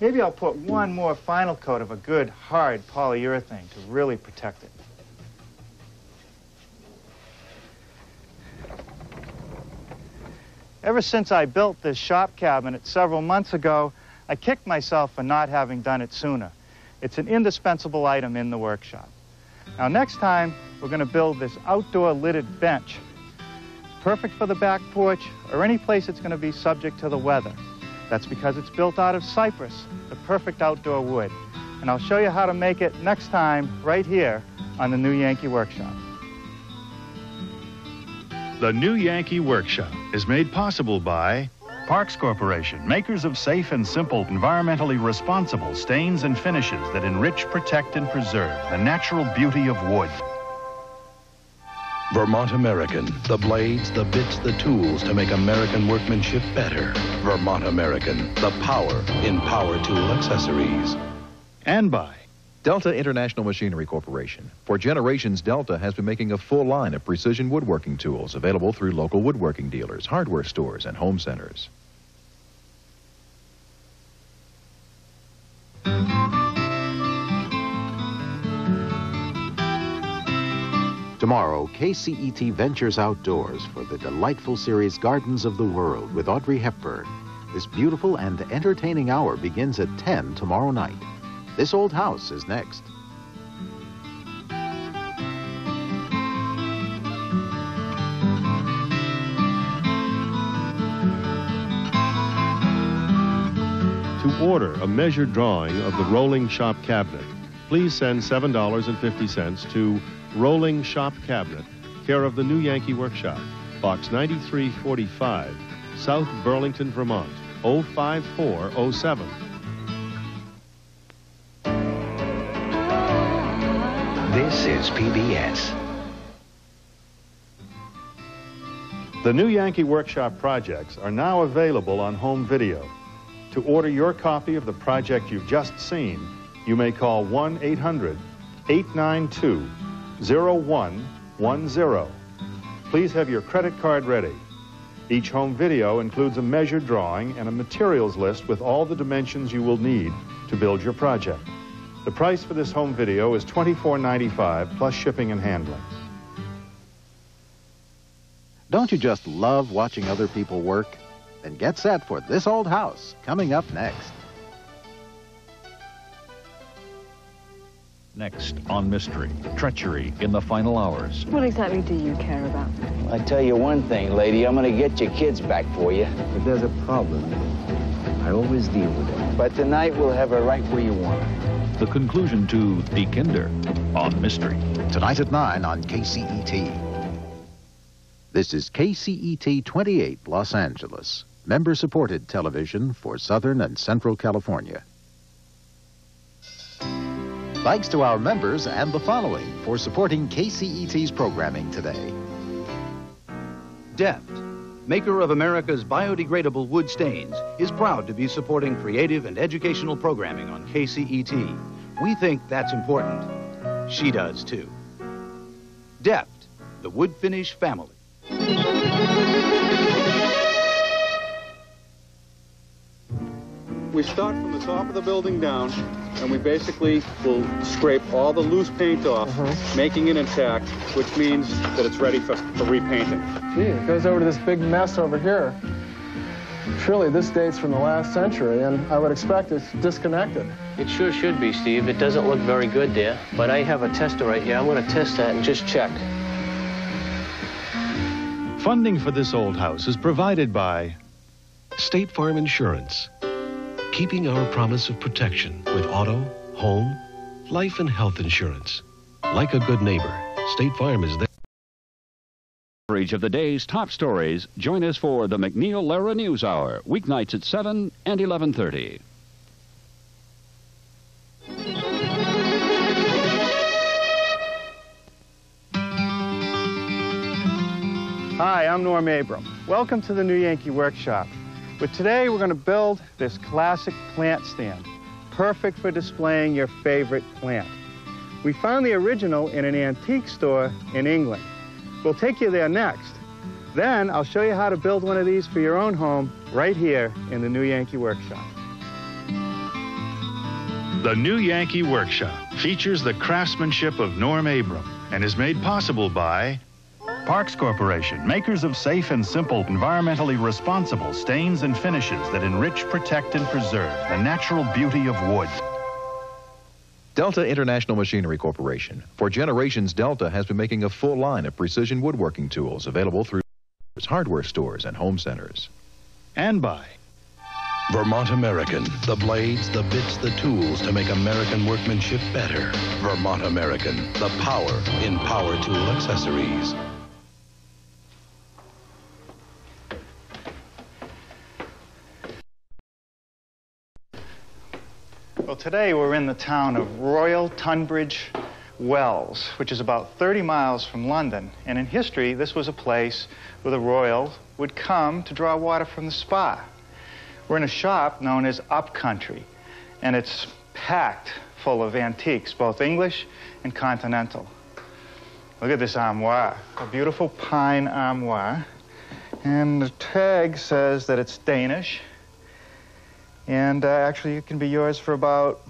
maybe I'll put one more final coat of a good hard polyurethane to really protect it. Ever since I built this shop cabinet several months ago, I kicked myself for not having done it sooner. It's an indispensable item in the workshop. Now next time, we're going to build this outdoor lidded bench. It's perfect for the back porch or any place it's going to be subject to the weather. That's because it's built out of cypress, the perfect outdoor wood. And I'll show you how to make it next time right here on the New Yankee Workshop. The New Yankee Workshop is made possible by Parks Corporation, makers of safe and simple, environmentally responsible stains and finishes that enrich, protect, and preserve the natural beauty of wood. Vermont American, the blades, the bits, the tools to make American workmanship better. Vermont American, the power in power tool accessories. And by Delta International Machinery Corporation. For generations, Delta has been making a full line of precision woodworking tools available through local woodworking dealers, hardware stores, and home centers. Tomorrow, KCET ventures outdoors for the delightful series Gardens of the World with Audrey Hepburn. This beautiful and entertaining hour begins at 10 tomorrow night. This Old House is next. To order a measured drawing of the rolling shop cabinet, please send $7.50 to Rolling Shop Cabinet, care of the New Yankee Workshop, Box 9345, South Burlington, Vermont, 05407. This is PBS. The new Yankee Workshop projects are now available on home video. To order your copy of the project you've just seen, you may call 1 800 892 0110. Please have your credit card ready. Each home video includes a measured drawing and a materials list with all the dimensions you will need to build your project. The price for this home video is $24.95 plus shipping and handling. Don't you just love watching other people work? Then get set for This Old House coming up next. Next on Mystery, treachery in the final hours. What exactly do you care about? I tell you one thing, lady, I'm gonna get your kids back for you. If there's a problem, I always deal with it. But tonight we'll have her right where you want her. The conclusion to Die Kinder on Mystery. Tonight at 9 on KCET. This is KCET 28 Los Angeles, member supported television for Southern and Central California. Thanks to our members and the following for supporting KCET's programming today. Deft, maker of America's biodegradable wood stains, is proud to be supporting creative and educational programming on KCET. We think that's important. She does too. Deft, the wood finish family. We start from the top of the building down, and we basically will scrape all the loose paint off, uh-huh. making it intact, which means that it's ready for, for repainting. Gee, it goes over to this big mess over here. Surely this dates from the last century, and I would expect it's disconnected. It sure should be, Steve. It doesn't look very good there, but I have a tester right here. I'm going to test that and just check. Funding for this old house is provided by State Farm Insurance. Keeping our promise of protection with auto, home, life, and health insurance. Like a good neighbor, State Farm is there. Coverage of the day's top stories. Join us for the MacNeil Lehrer News Hour, weeknights at 7 and 11:30. Hi, I'm Norm Abram. Welcome to the New Yankee Workshop. But today we're going to build this classic plant stand, perfect for displaying your favorite plant. We found the original in an antique store in England. We'll take you there next. Then I'll show you how to build one of these for your own home right here in the New Yankee Workshop. The New Yankee Workshop features the craftsmanship of Norm Abram and is made possible by Parks Corporation, makers of safe and simple, environmentally responsible stains and finishes that enrich, protect, and preserve the natural beauty of wood. Delta International Machinery Corporation. For generations, Delta has been making a full line of precision woodworking tools available through hardware stores and home centers. And by Vermont American. The blades, the bits, the tools to make American workmanship better. Vermont American. The power in power tool accessories. Well, today we're in the town of Royal Tunbridge Wells, which is about 30 miles from London. And in history, this was a place where the royals would come to draw water from the spa. We're in a shop known as Upcountry, and it's packed full of antiques, both English and continental. Look at this armoire, a beautiful pine armoire. And the tag says that it's Danish, and uh, actually, it can be yours for about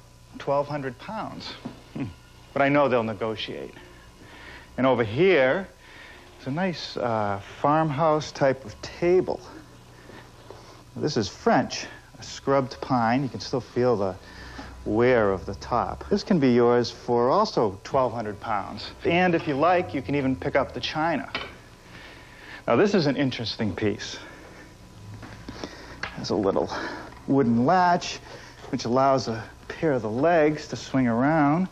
1,200 pounds. Hmm. But I know they'll negotiate. And over here, it's a nice uh, farmhouse type of table. This is French, a scrubbed pine. You can still feel the wear of the top. This can be yours for also 1,200 pounds. And if you like, you can even pick up the china. Now, this is an interesting piece. There's a little wooden latch, which allows a pair of the legs to swing around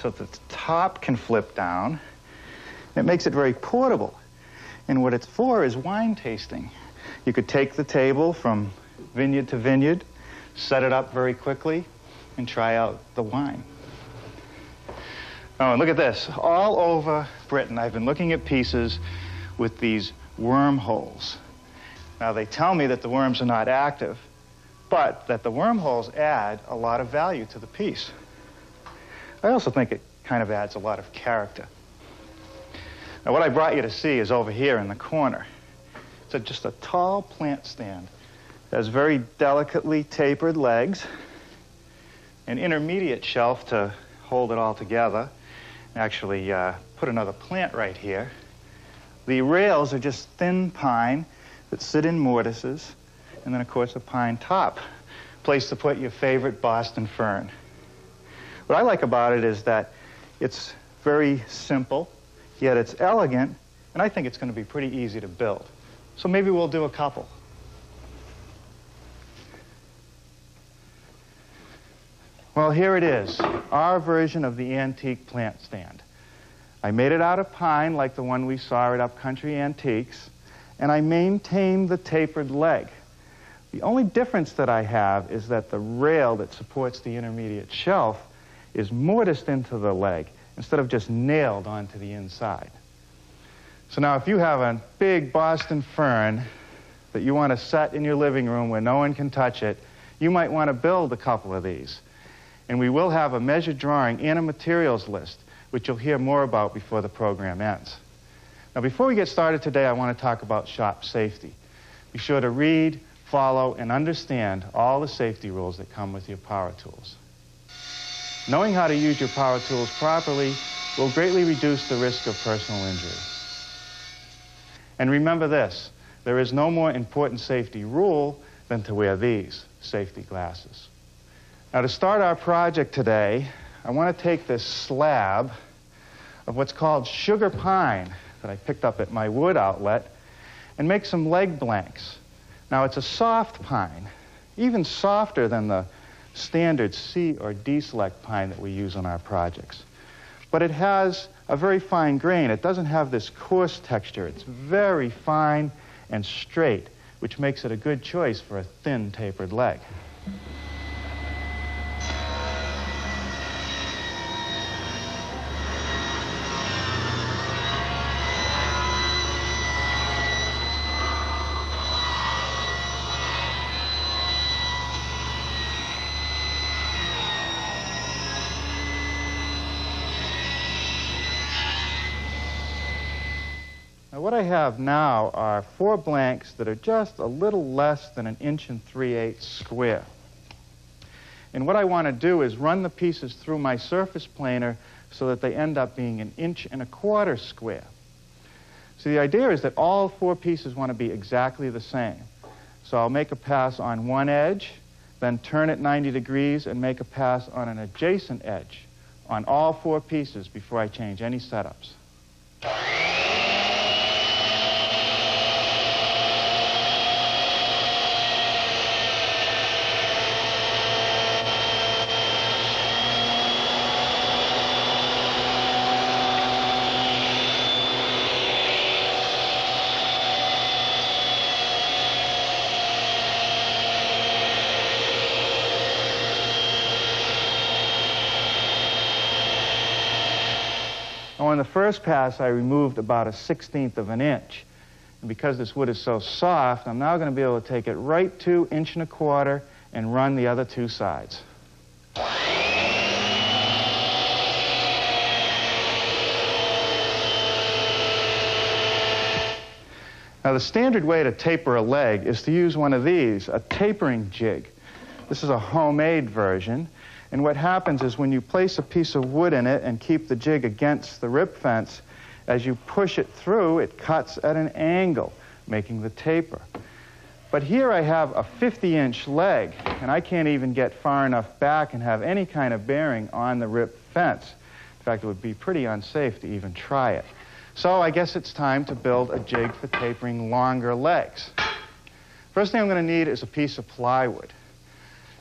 so that the top can flip down. It makes it very portable. And what it's for is wine tasting. You could take the table from vineyard to vineyard, set it up very quickly, and try out the wine. Oh, and look at this. All over Britain, I've been looking at pieces with these wormholes. Now, they tell me that the worms are not active, but that the wormholes add a lot of value to the piece. I also think it kind of adds a lot of character. Now, what I brought you to see is over here in the corner. It's a, just a tall plant stand. It has very delicately tapered legs, an intermediate shelf to hold it all together. Actually, uh, put another plant right here. The rails are just thin pine that sit in mortises and then, of course, a pine top, place to put your favorite Boston fern. What I like about it is that it's very simple, yet it's elegant, and I think it's going to be pretty easy to build. So maybe we'll do a couple. Well, here it is, our version of the antique plant stand. I made it out of pine like the one we saw at Upcountry Antiques, and I maintained the tapered leg. The only difference that I have is that the rail that supports the intermediate shelf is mortised into the leg instead of just nailed onto the inside. So now if you have a big Boston fern that you want to set in your living room where no one can touch it, you might want to build a couple of these. And we will have a measured drawing and a materials list, which you'll hear more about before the program ends. Now, before we get started today, I want to talk about shop safety. Be sure to read, follow, and understand all the safety rules that come with your power tools. Knowing how to use your power tools properly will greatly reduce the risk of personal injury. And remember this, there is no more important safety rule than to wear these safety glasses. Now to start our project today, I want to take this slab of what's called sugar pine that I picked up at my wood outlet and make some leg blanks. Now, it's a soft pine, even softer than the standard C or D select pine that we use on our projects. But it has a very fine grain. It doesn't have this coarse texture. It's very fine and straight, which makes it a good choice for a thin tapered leg. Have now are four blanks that are just a little less than an inch and three-eighths square. And what I want to do is run the pieces through my surface planer so that they end up being an inch and a quarter square. So the idea is that all four pieces want to be exactly the same. So I'll make a pass on one edge, then turn it 90 degrees and make a pass on an adjacent edge on all four pieces before I change any setups. On the first pass, I removed about a sixteenth of an inch. And because this wood is so soft, I'm now going to be able to take it right to inch and a quarter and run the other two sides. Now, the standard way to taper a leg is to use one of these, a tapering jig. This is a homemade version. And what happens is when you place a piece of wood in it and keep the jig against the rip fence, as you push it through, it cuts at an angle, making the taper. But here I have a 50-inch leg, and I can't even get far enough back and have any kind of bearing on the rip fence. In fact, it would be pretty unsafe to even try it. So I guess it's time to build a jig for tapering longer legs. First thing I'm going to need is a piece of plywood.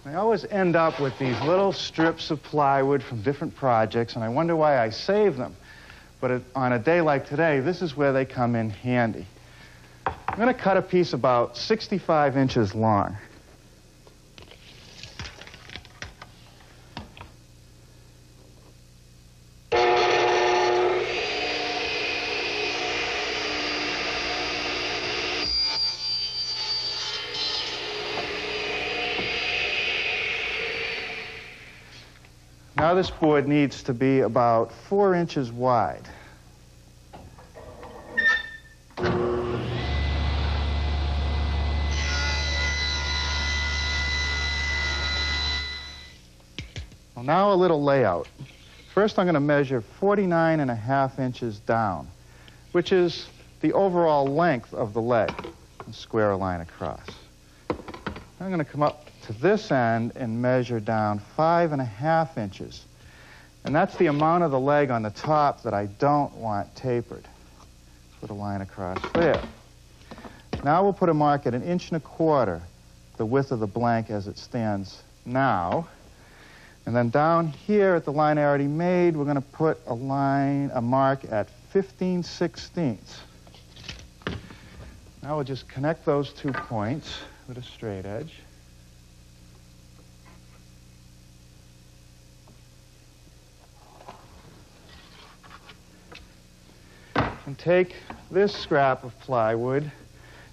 I always end up with these little strips of plywood from different projects, and I wonder why I save them. But it, on a day like today, this is where they come in handy. I'm going to cut a piece about 65 inches long. This board needs to be about four inches wide. Well, now a little layout. First I'm going to measure 49 and a half inches down, which is the overall length of the leg, and square a line across. I'm going to come up to this end and measure down five and a half inches. And that's the amount of the leg on the top that I don't want tapered. Put a line across there. Now we'll put a mark at an inch and a quarter, the width of the blank as it stands now. And then down here at the line I already made, we're going to put a line, a mark at 15 sixteenths. Now we'll just connect those two points with a straight edge. And take this scrap of plywood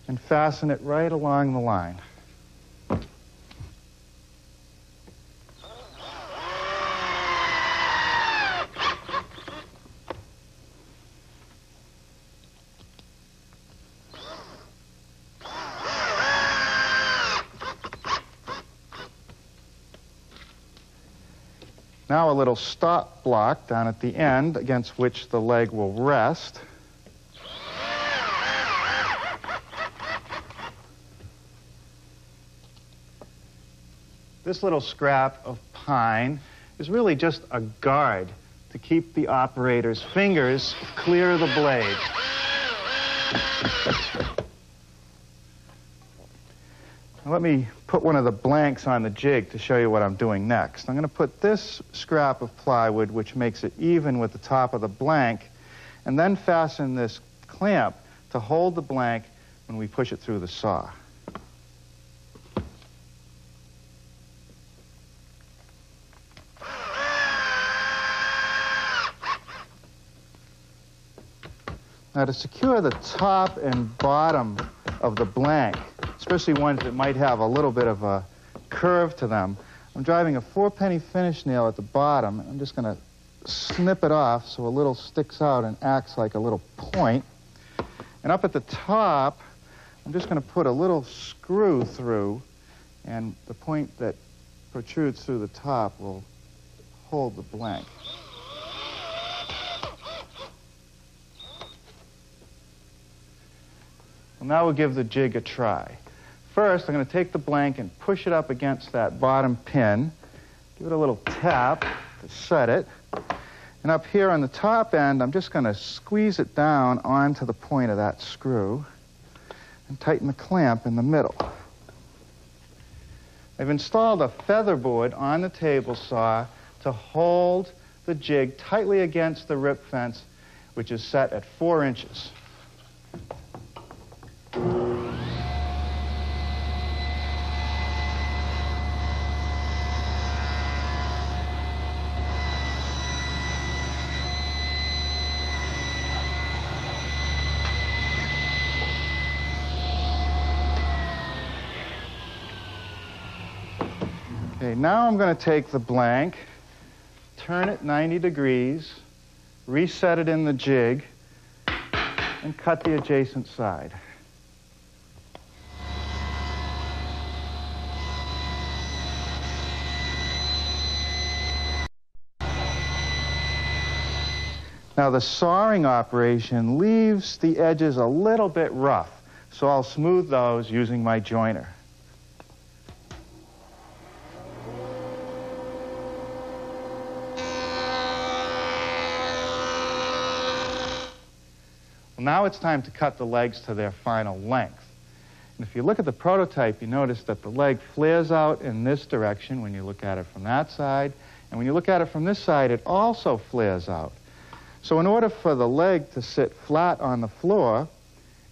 and fasten it right along the line. Now a little stop block down at the end against which the leg will rest. This little scrap of pine is really just a guard to keep the operator's fingers clear of the blade. Now let me put one of the blanks on the jig to show you what I'm doing next. I'm going to put this scrap of plywood, which makes it even with the top of the blank, and then fasten this clamp to hold the blank when we push it through the saw. Now to secure the top and bottom of the blank, especially ones that might have a little bit of a curve to them, I'm driving a four penny finish nail at the bottom. I'm just going to snip it off so a little sticks out and acts like a little point. And up at the top, I'm just going to put a little screw through, and the point that protrudes through the top will hold the blank. Well, now we'll give the jig a try. First, I'm going to take the blank and push it up against that bottom pin. Give it a little tap to set it. And up here on the top end, I'm just going to squeeze it down onto the point of that screw and tighten the clamp in the middle. I've installed a feather board on the table saw to hold the jig tightly against the rip fence, which is set at four inches. Okay, now I'm going to take the blank, turn it 90 degrees, reset it in the jig, and cut the adjacent side. Now the sawing operation leaves the edges a little bit rough, so I'll smooth those using my jointer. Now it's time to cut the legs to their final length. And if you look at the prototype, you notice that the leg flares out in this direction when you look at it from that side. And when you look at it from this side, it also flares out. So in order for the leg to sit flat on the floor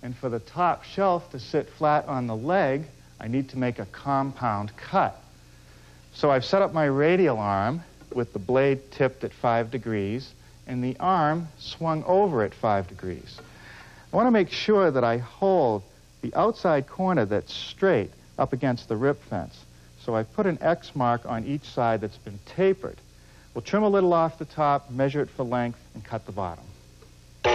and for the top shelf to sit flat on the leg, I need to make a compound cut. So I've set up my radial arm with the blade tipped at 5 degrees and the arm swung over at 5 degrees. I want to make sure that I hold the outside corner that's straight up against the rip fence. So I've put an X mark on each side that's been tapered. We'll trim a little off the top, measure it for length, and cut the bottom. The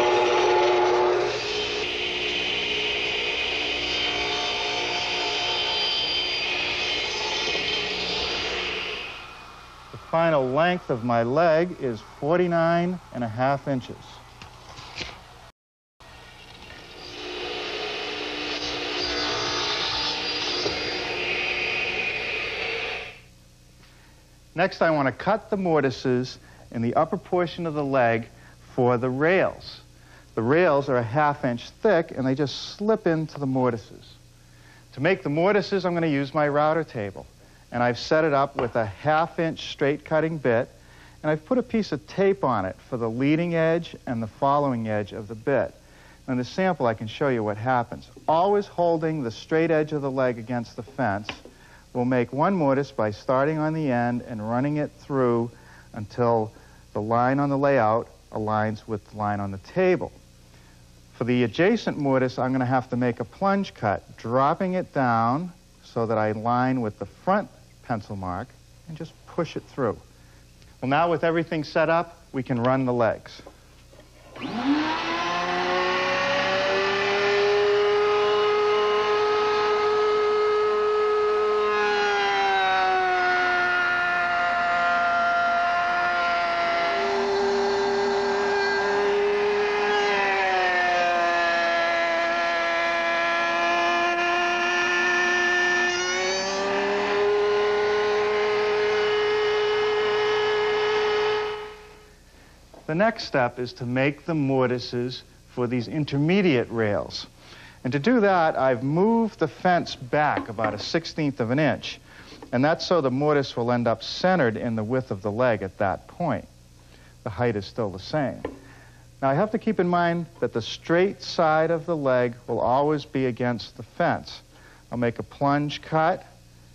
final length of my leg is 49 and a half inches. Next, I want to cut the mortises in the upper portion of the leg for the rails. The rails are a half inch thick and they just slip into the mortises. To make the mortises, I'm going to use my router table. And I've set it up with a half inch straight cutting bit and I've put a piece of tape on it for the leading edge and the following edge of the bit. In the sample, I can show you what happens. Always holding the straight edge of the leg against the fence, We'll make one mortise by starting on the end and running it through until the line on the layout aligns with the line on the table. For the adjacent mortise, I'm going to have to make a plunge cut, dropping it down so that I line with the front pencil mark and just push it through. Well, now with everything set up, we can run the legs. The next step is to make the mortises for these intermediate rails. And to do that, I've moved the fence back about a sixteenth of an inch. And that's so the mortise will end up centered in the width of the leg at that point. The height is still the same. Now, I have to keep in mind that the straight side of the leg will always be against the fence. I'll make a plunge cut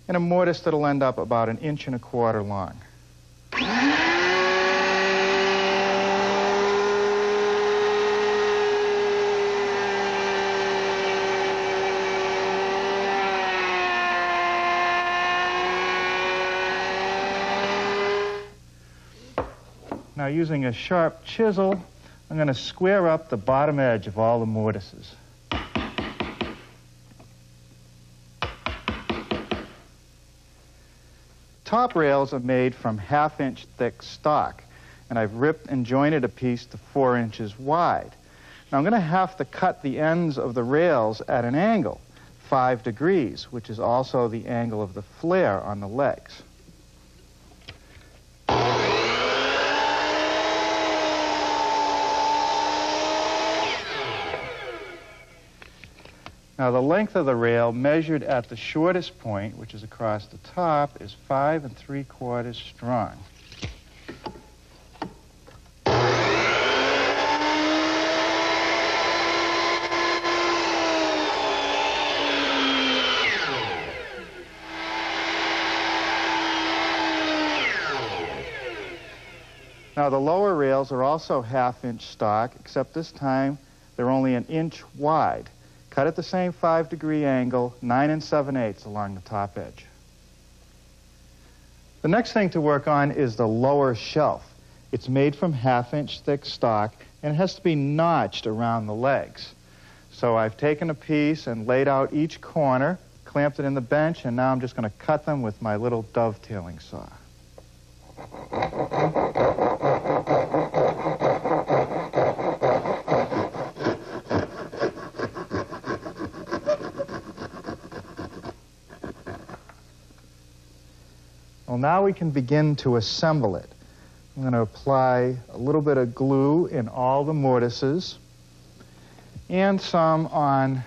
and a mortise that'll end up about an inch and a quarter long. Now using a sharp chisel, I'm going to square up the bottom edge of all the mortises. Top rails are made from half inch thick stock and I've ripped and jointed a piece to four inches wide. Now I'm going to have to cut the ends of the rails at an angle, five degrees, which is also the angle of the flare on the legs. Now the length of the rail measured at the shortest point, which is across the top, is five and three quarters strong. Now the lower rails are also half-inch stock, except this time they're only an inch wide. Cut at the same five degree angle, nine and seven eighths along the top edge. The next thing to work on is the lower shelf. It's made from half inch thick stock and it has to be notched around the legs. So I've taken a piece and laid out each corner, clamped it in the bench, and now I'm just going to cut them with my little dovetailing saw. Now we can begin to assemble it. I'm going to apply a little bit of glue in all the mortises and some on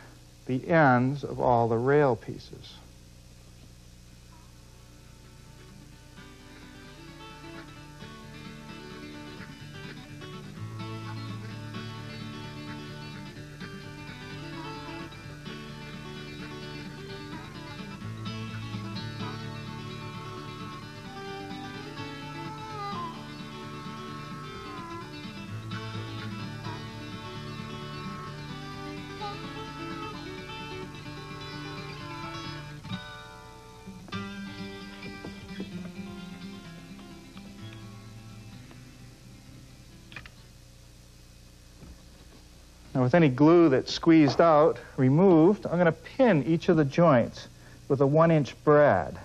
the ends of all the rail pieces. With any glue that's squeezed out, removed, I'm going to pin each of the joints with a one inch brad.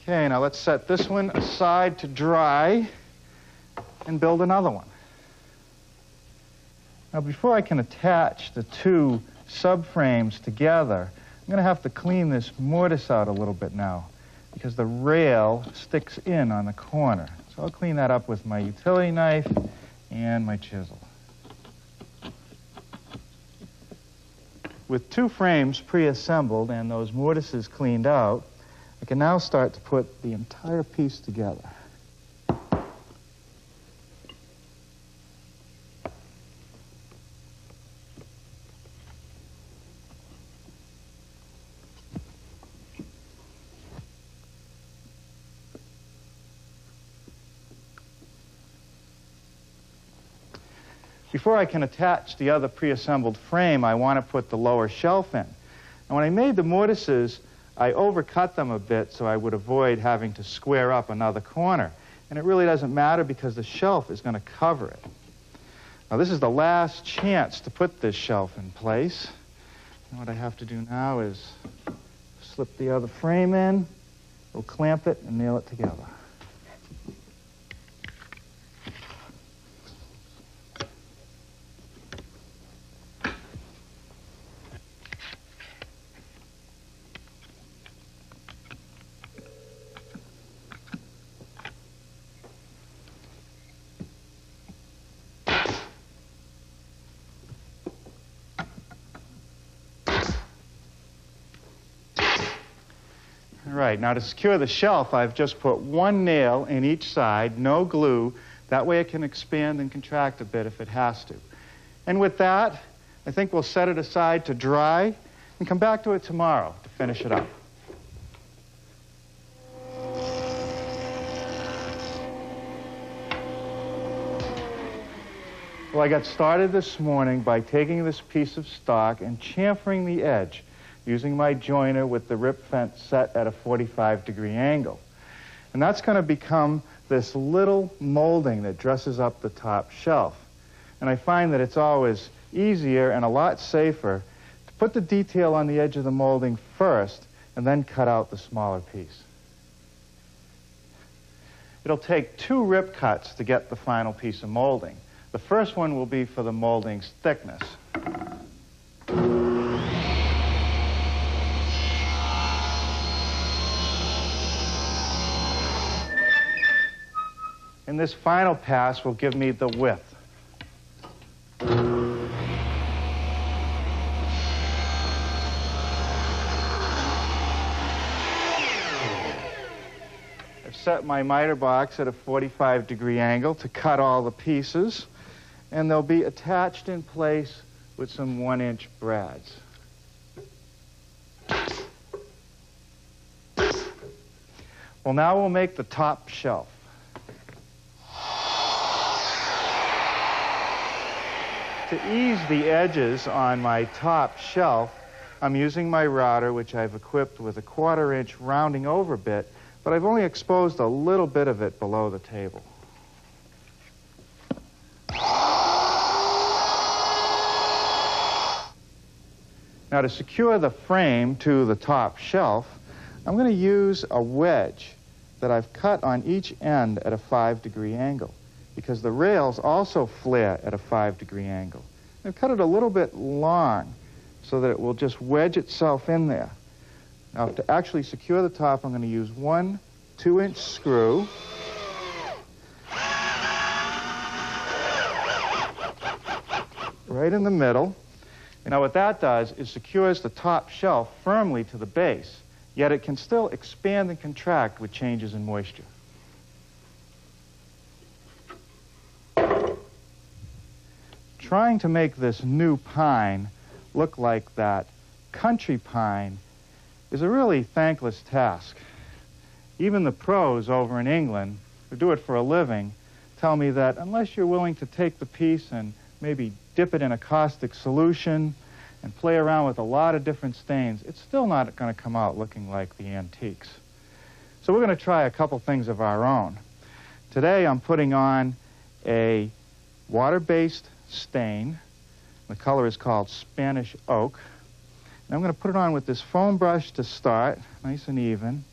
Okay, now let's set this one aside to dry and build another one. Now before I can attach the two subframes together, I'm going to have to clean this mortise out a little bit now because the rail sticks in on the corner. So I'll clean that up with my utility knife and my chisel. With two frames pre-assembled and those mortises cleaned out, I can now start to put the entire piece together. Before I can attach the other pre-assembled frame, I want to put the lower shelf in. And when I made the mortises, I overcut them a bit so I would avoid having to square up another corner. And it really doesn't matter because the shelf is going to cover it. Now this is the last chance to put this shelf in place. And what I have to do now is slip the other frame in, we'll clamp it and nail it together. Right, now to secure the shelf, I've just put one nail in each side, no glue. That way it can expand and contract a bit if it has to. And with that, I think we'll set it aside to dry and come back to it tomorrow to finish it up. Well, I got started this morning by taking this piece of stock and chamfering the edge using my jointer with the rip fence set at a 45 degree angle. And that's going to become this little molding that dresses up the top shelf. And I find that it's always easier and a lot safer to put the detail on the edge of the molding first and then cut out the smaller piece. It'll take two rip cuts to get the final piece of molding. The first one will be for the molding's thickness. And this final pass will give me the width. I've set my miter box at a 45 degree angle to cut all the pieces, and they'll be attached in place with some one inch brads. Well, now we'll make the top shelf. To ease the edges on my top shelf, I'm using my router, which I've equipped with a quarter inch rounding over bit, but I've only exposed a little bit of it below the table. Now to secure the frame to the top shelf, I'm going to use a wedge that I've cut on each end at a five degree angle because the rails also flare at a five degree angle. I've cut it a little bit long so that it will just wedge itself in there. Now to actually secure the top, I'm going to use one two inch screw. Right in the middle. You know what that does is secures the top shelf firmly to the base, yet it can still expand and contract with changes in moisture. Trying to make this new pine look like that country pine is a really thankless task. Even the pros over in England, who do it for a living, tell me that unless you're willing to take the piece and maybe dip it in a caustic solution and play around with a lot of different stains, it's still not going to come out looking like the antiques. So we're going to try a couple things of our own. Today I'm putting on a water-based stain. The color is called Spanish Oak. And I'm going to put it on with this foam brush to start, nice and even,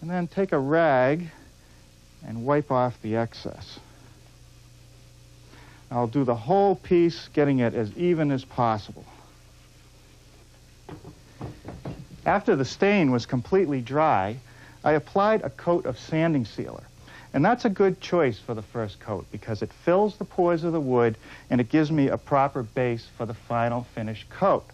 and then take a rag and wipe off the excess. I'll do the whole piece, getting it as even as possible. After the stain was completely dry, I applied a coat of sanding sealer. And that's a good choice for the first coat because it fills the pores of the wood and it gives me a proper base for the final finished coat.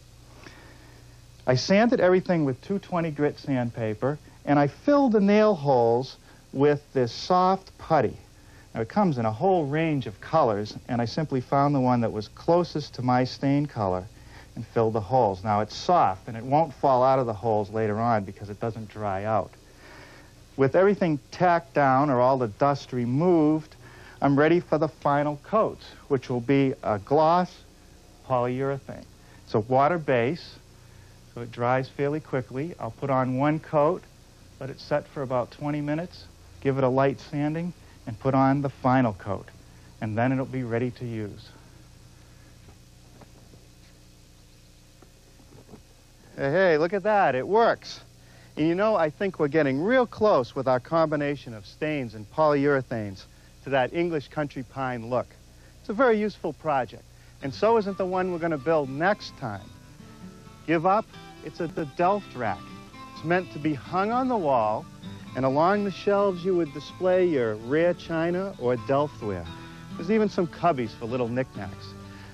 I sanded everything with 220 grit sandpaper and I filled the nail holes with this soft putty. Now, it comes in a whole range of colors, and I simply found the one that was closest to my stain color and filled the holes. Now, it's soft, and it won't fall out of the holes later on because it doesn't dry out. With everything tacked down or all the dust removed, I'm ready for the final coats, which will be a gloss polyurethane. It's a water base, so it dries fairly quickly. I'll put on one coat, let it set for about 20 minutes, give it a light sanding, and put on the final coat. And then it'll be ready to use. Hey, hey, look at that. It works. And you know, I think we're getting real close with our combination of stains and polyurethanes to that English country pine look. It's a very useful project. And so isn't the one we're going to build next time. Give up? It's a, the Delft rack. It's meant to be hung on the wall, and along the shelves you would display your rare china or Delftware. There's even some cubbies for little knickknacks.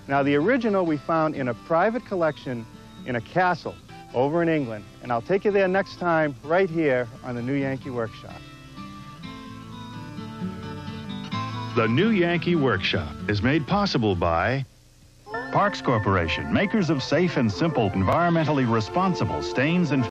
Now, the original we found in a private collection in a castle over in England, and I'll take you there next time right here on the New Yankee Workshop. The New Yankee Workshop is made possible by Parks Corporation, makers of safe and simple, environmentally responsible stains and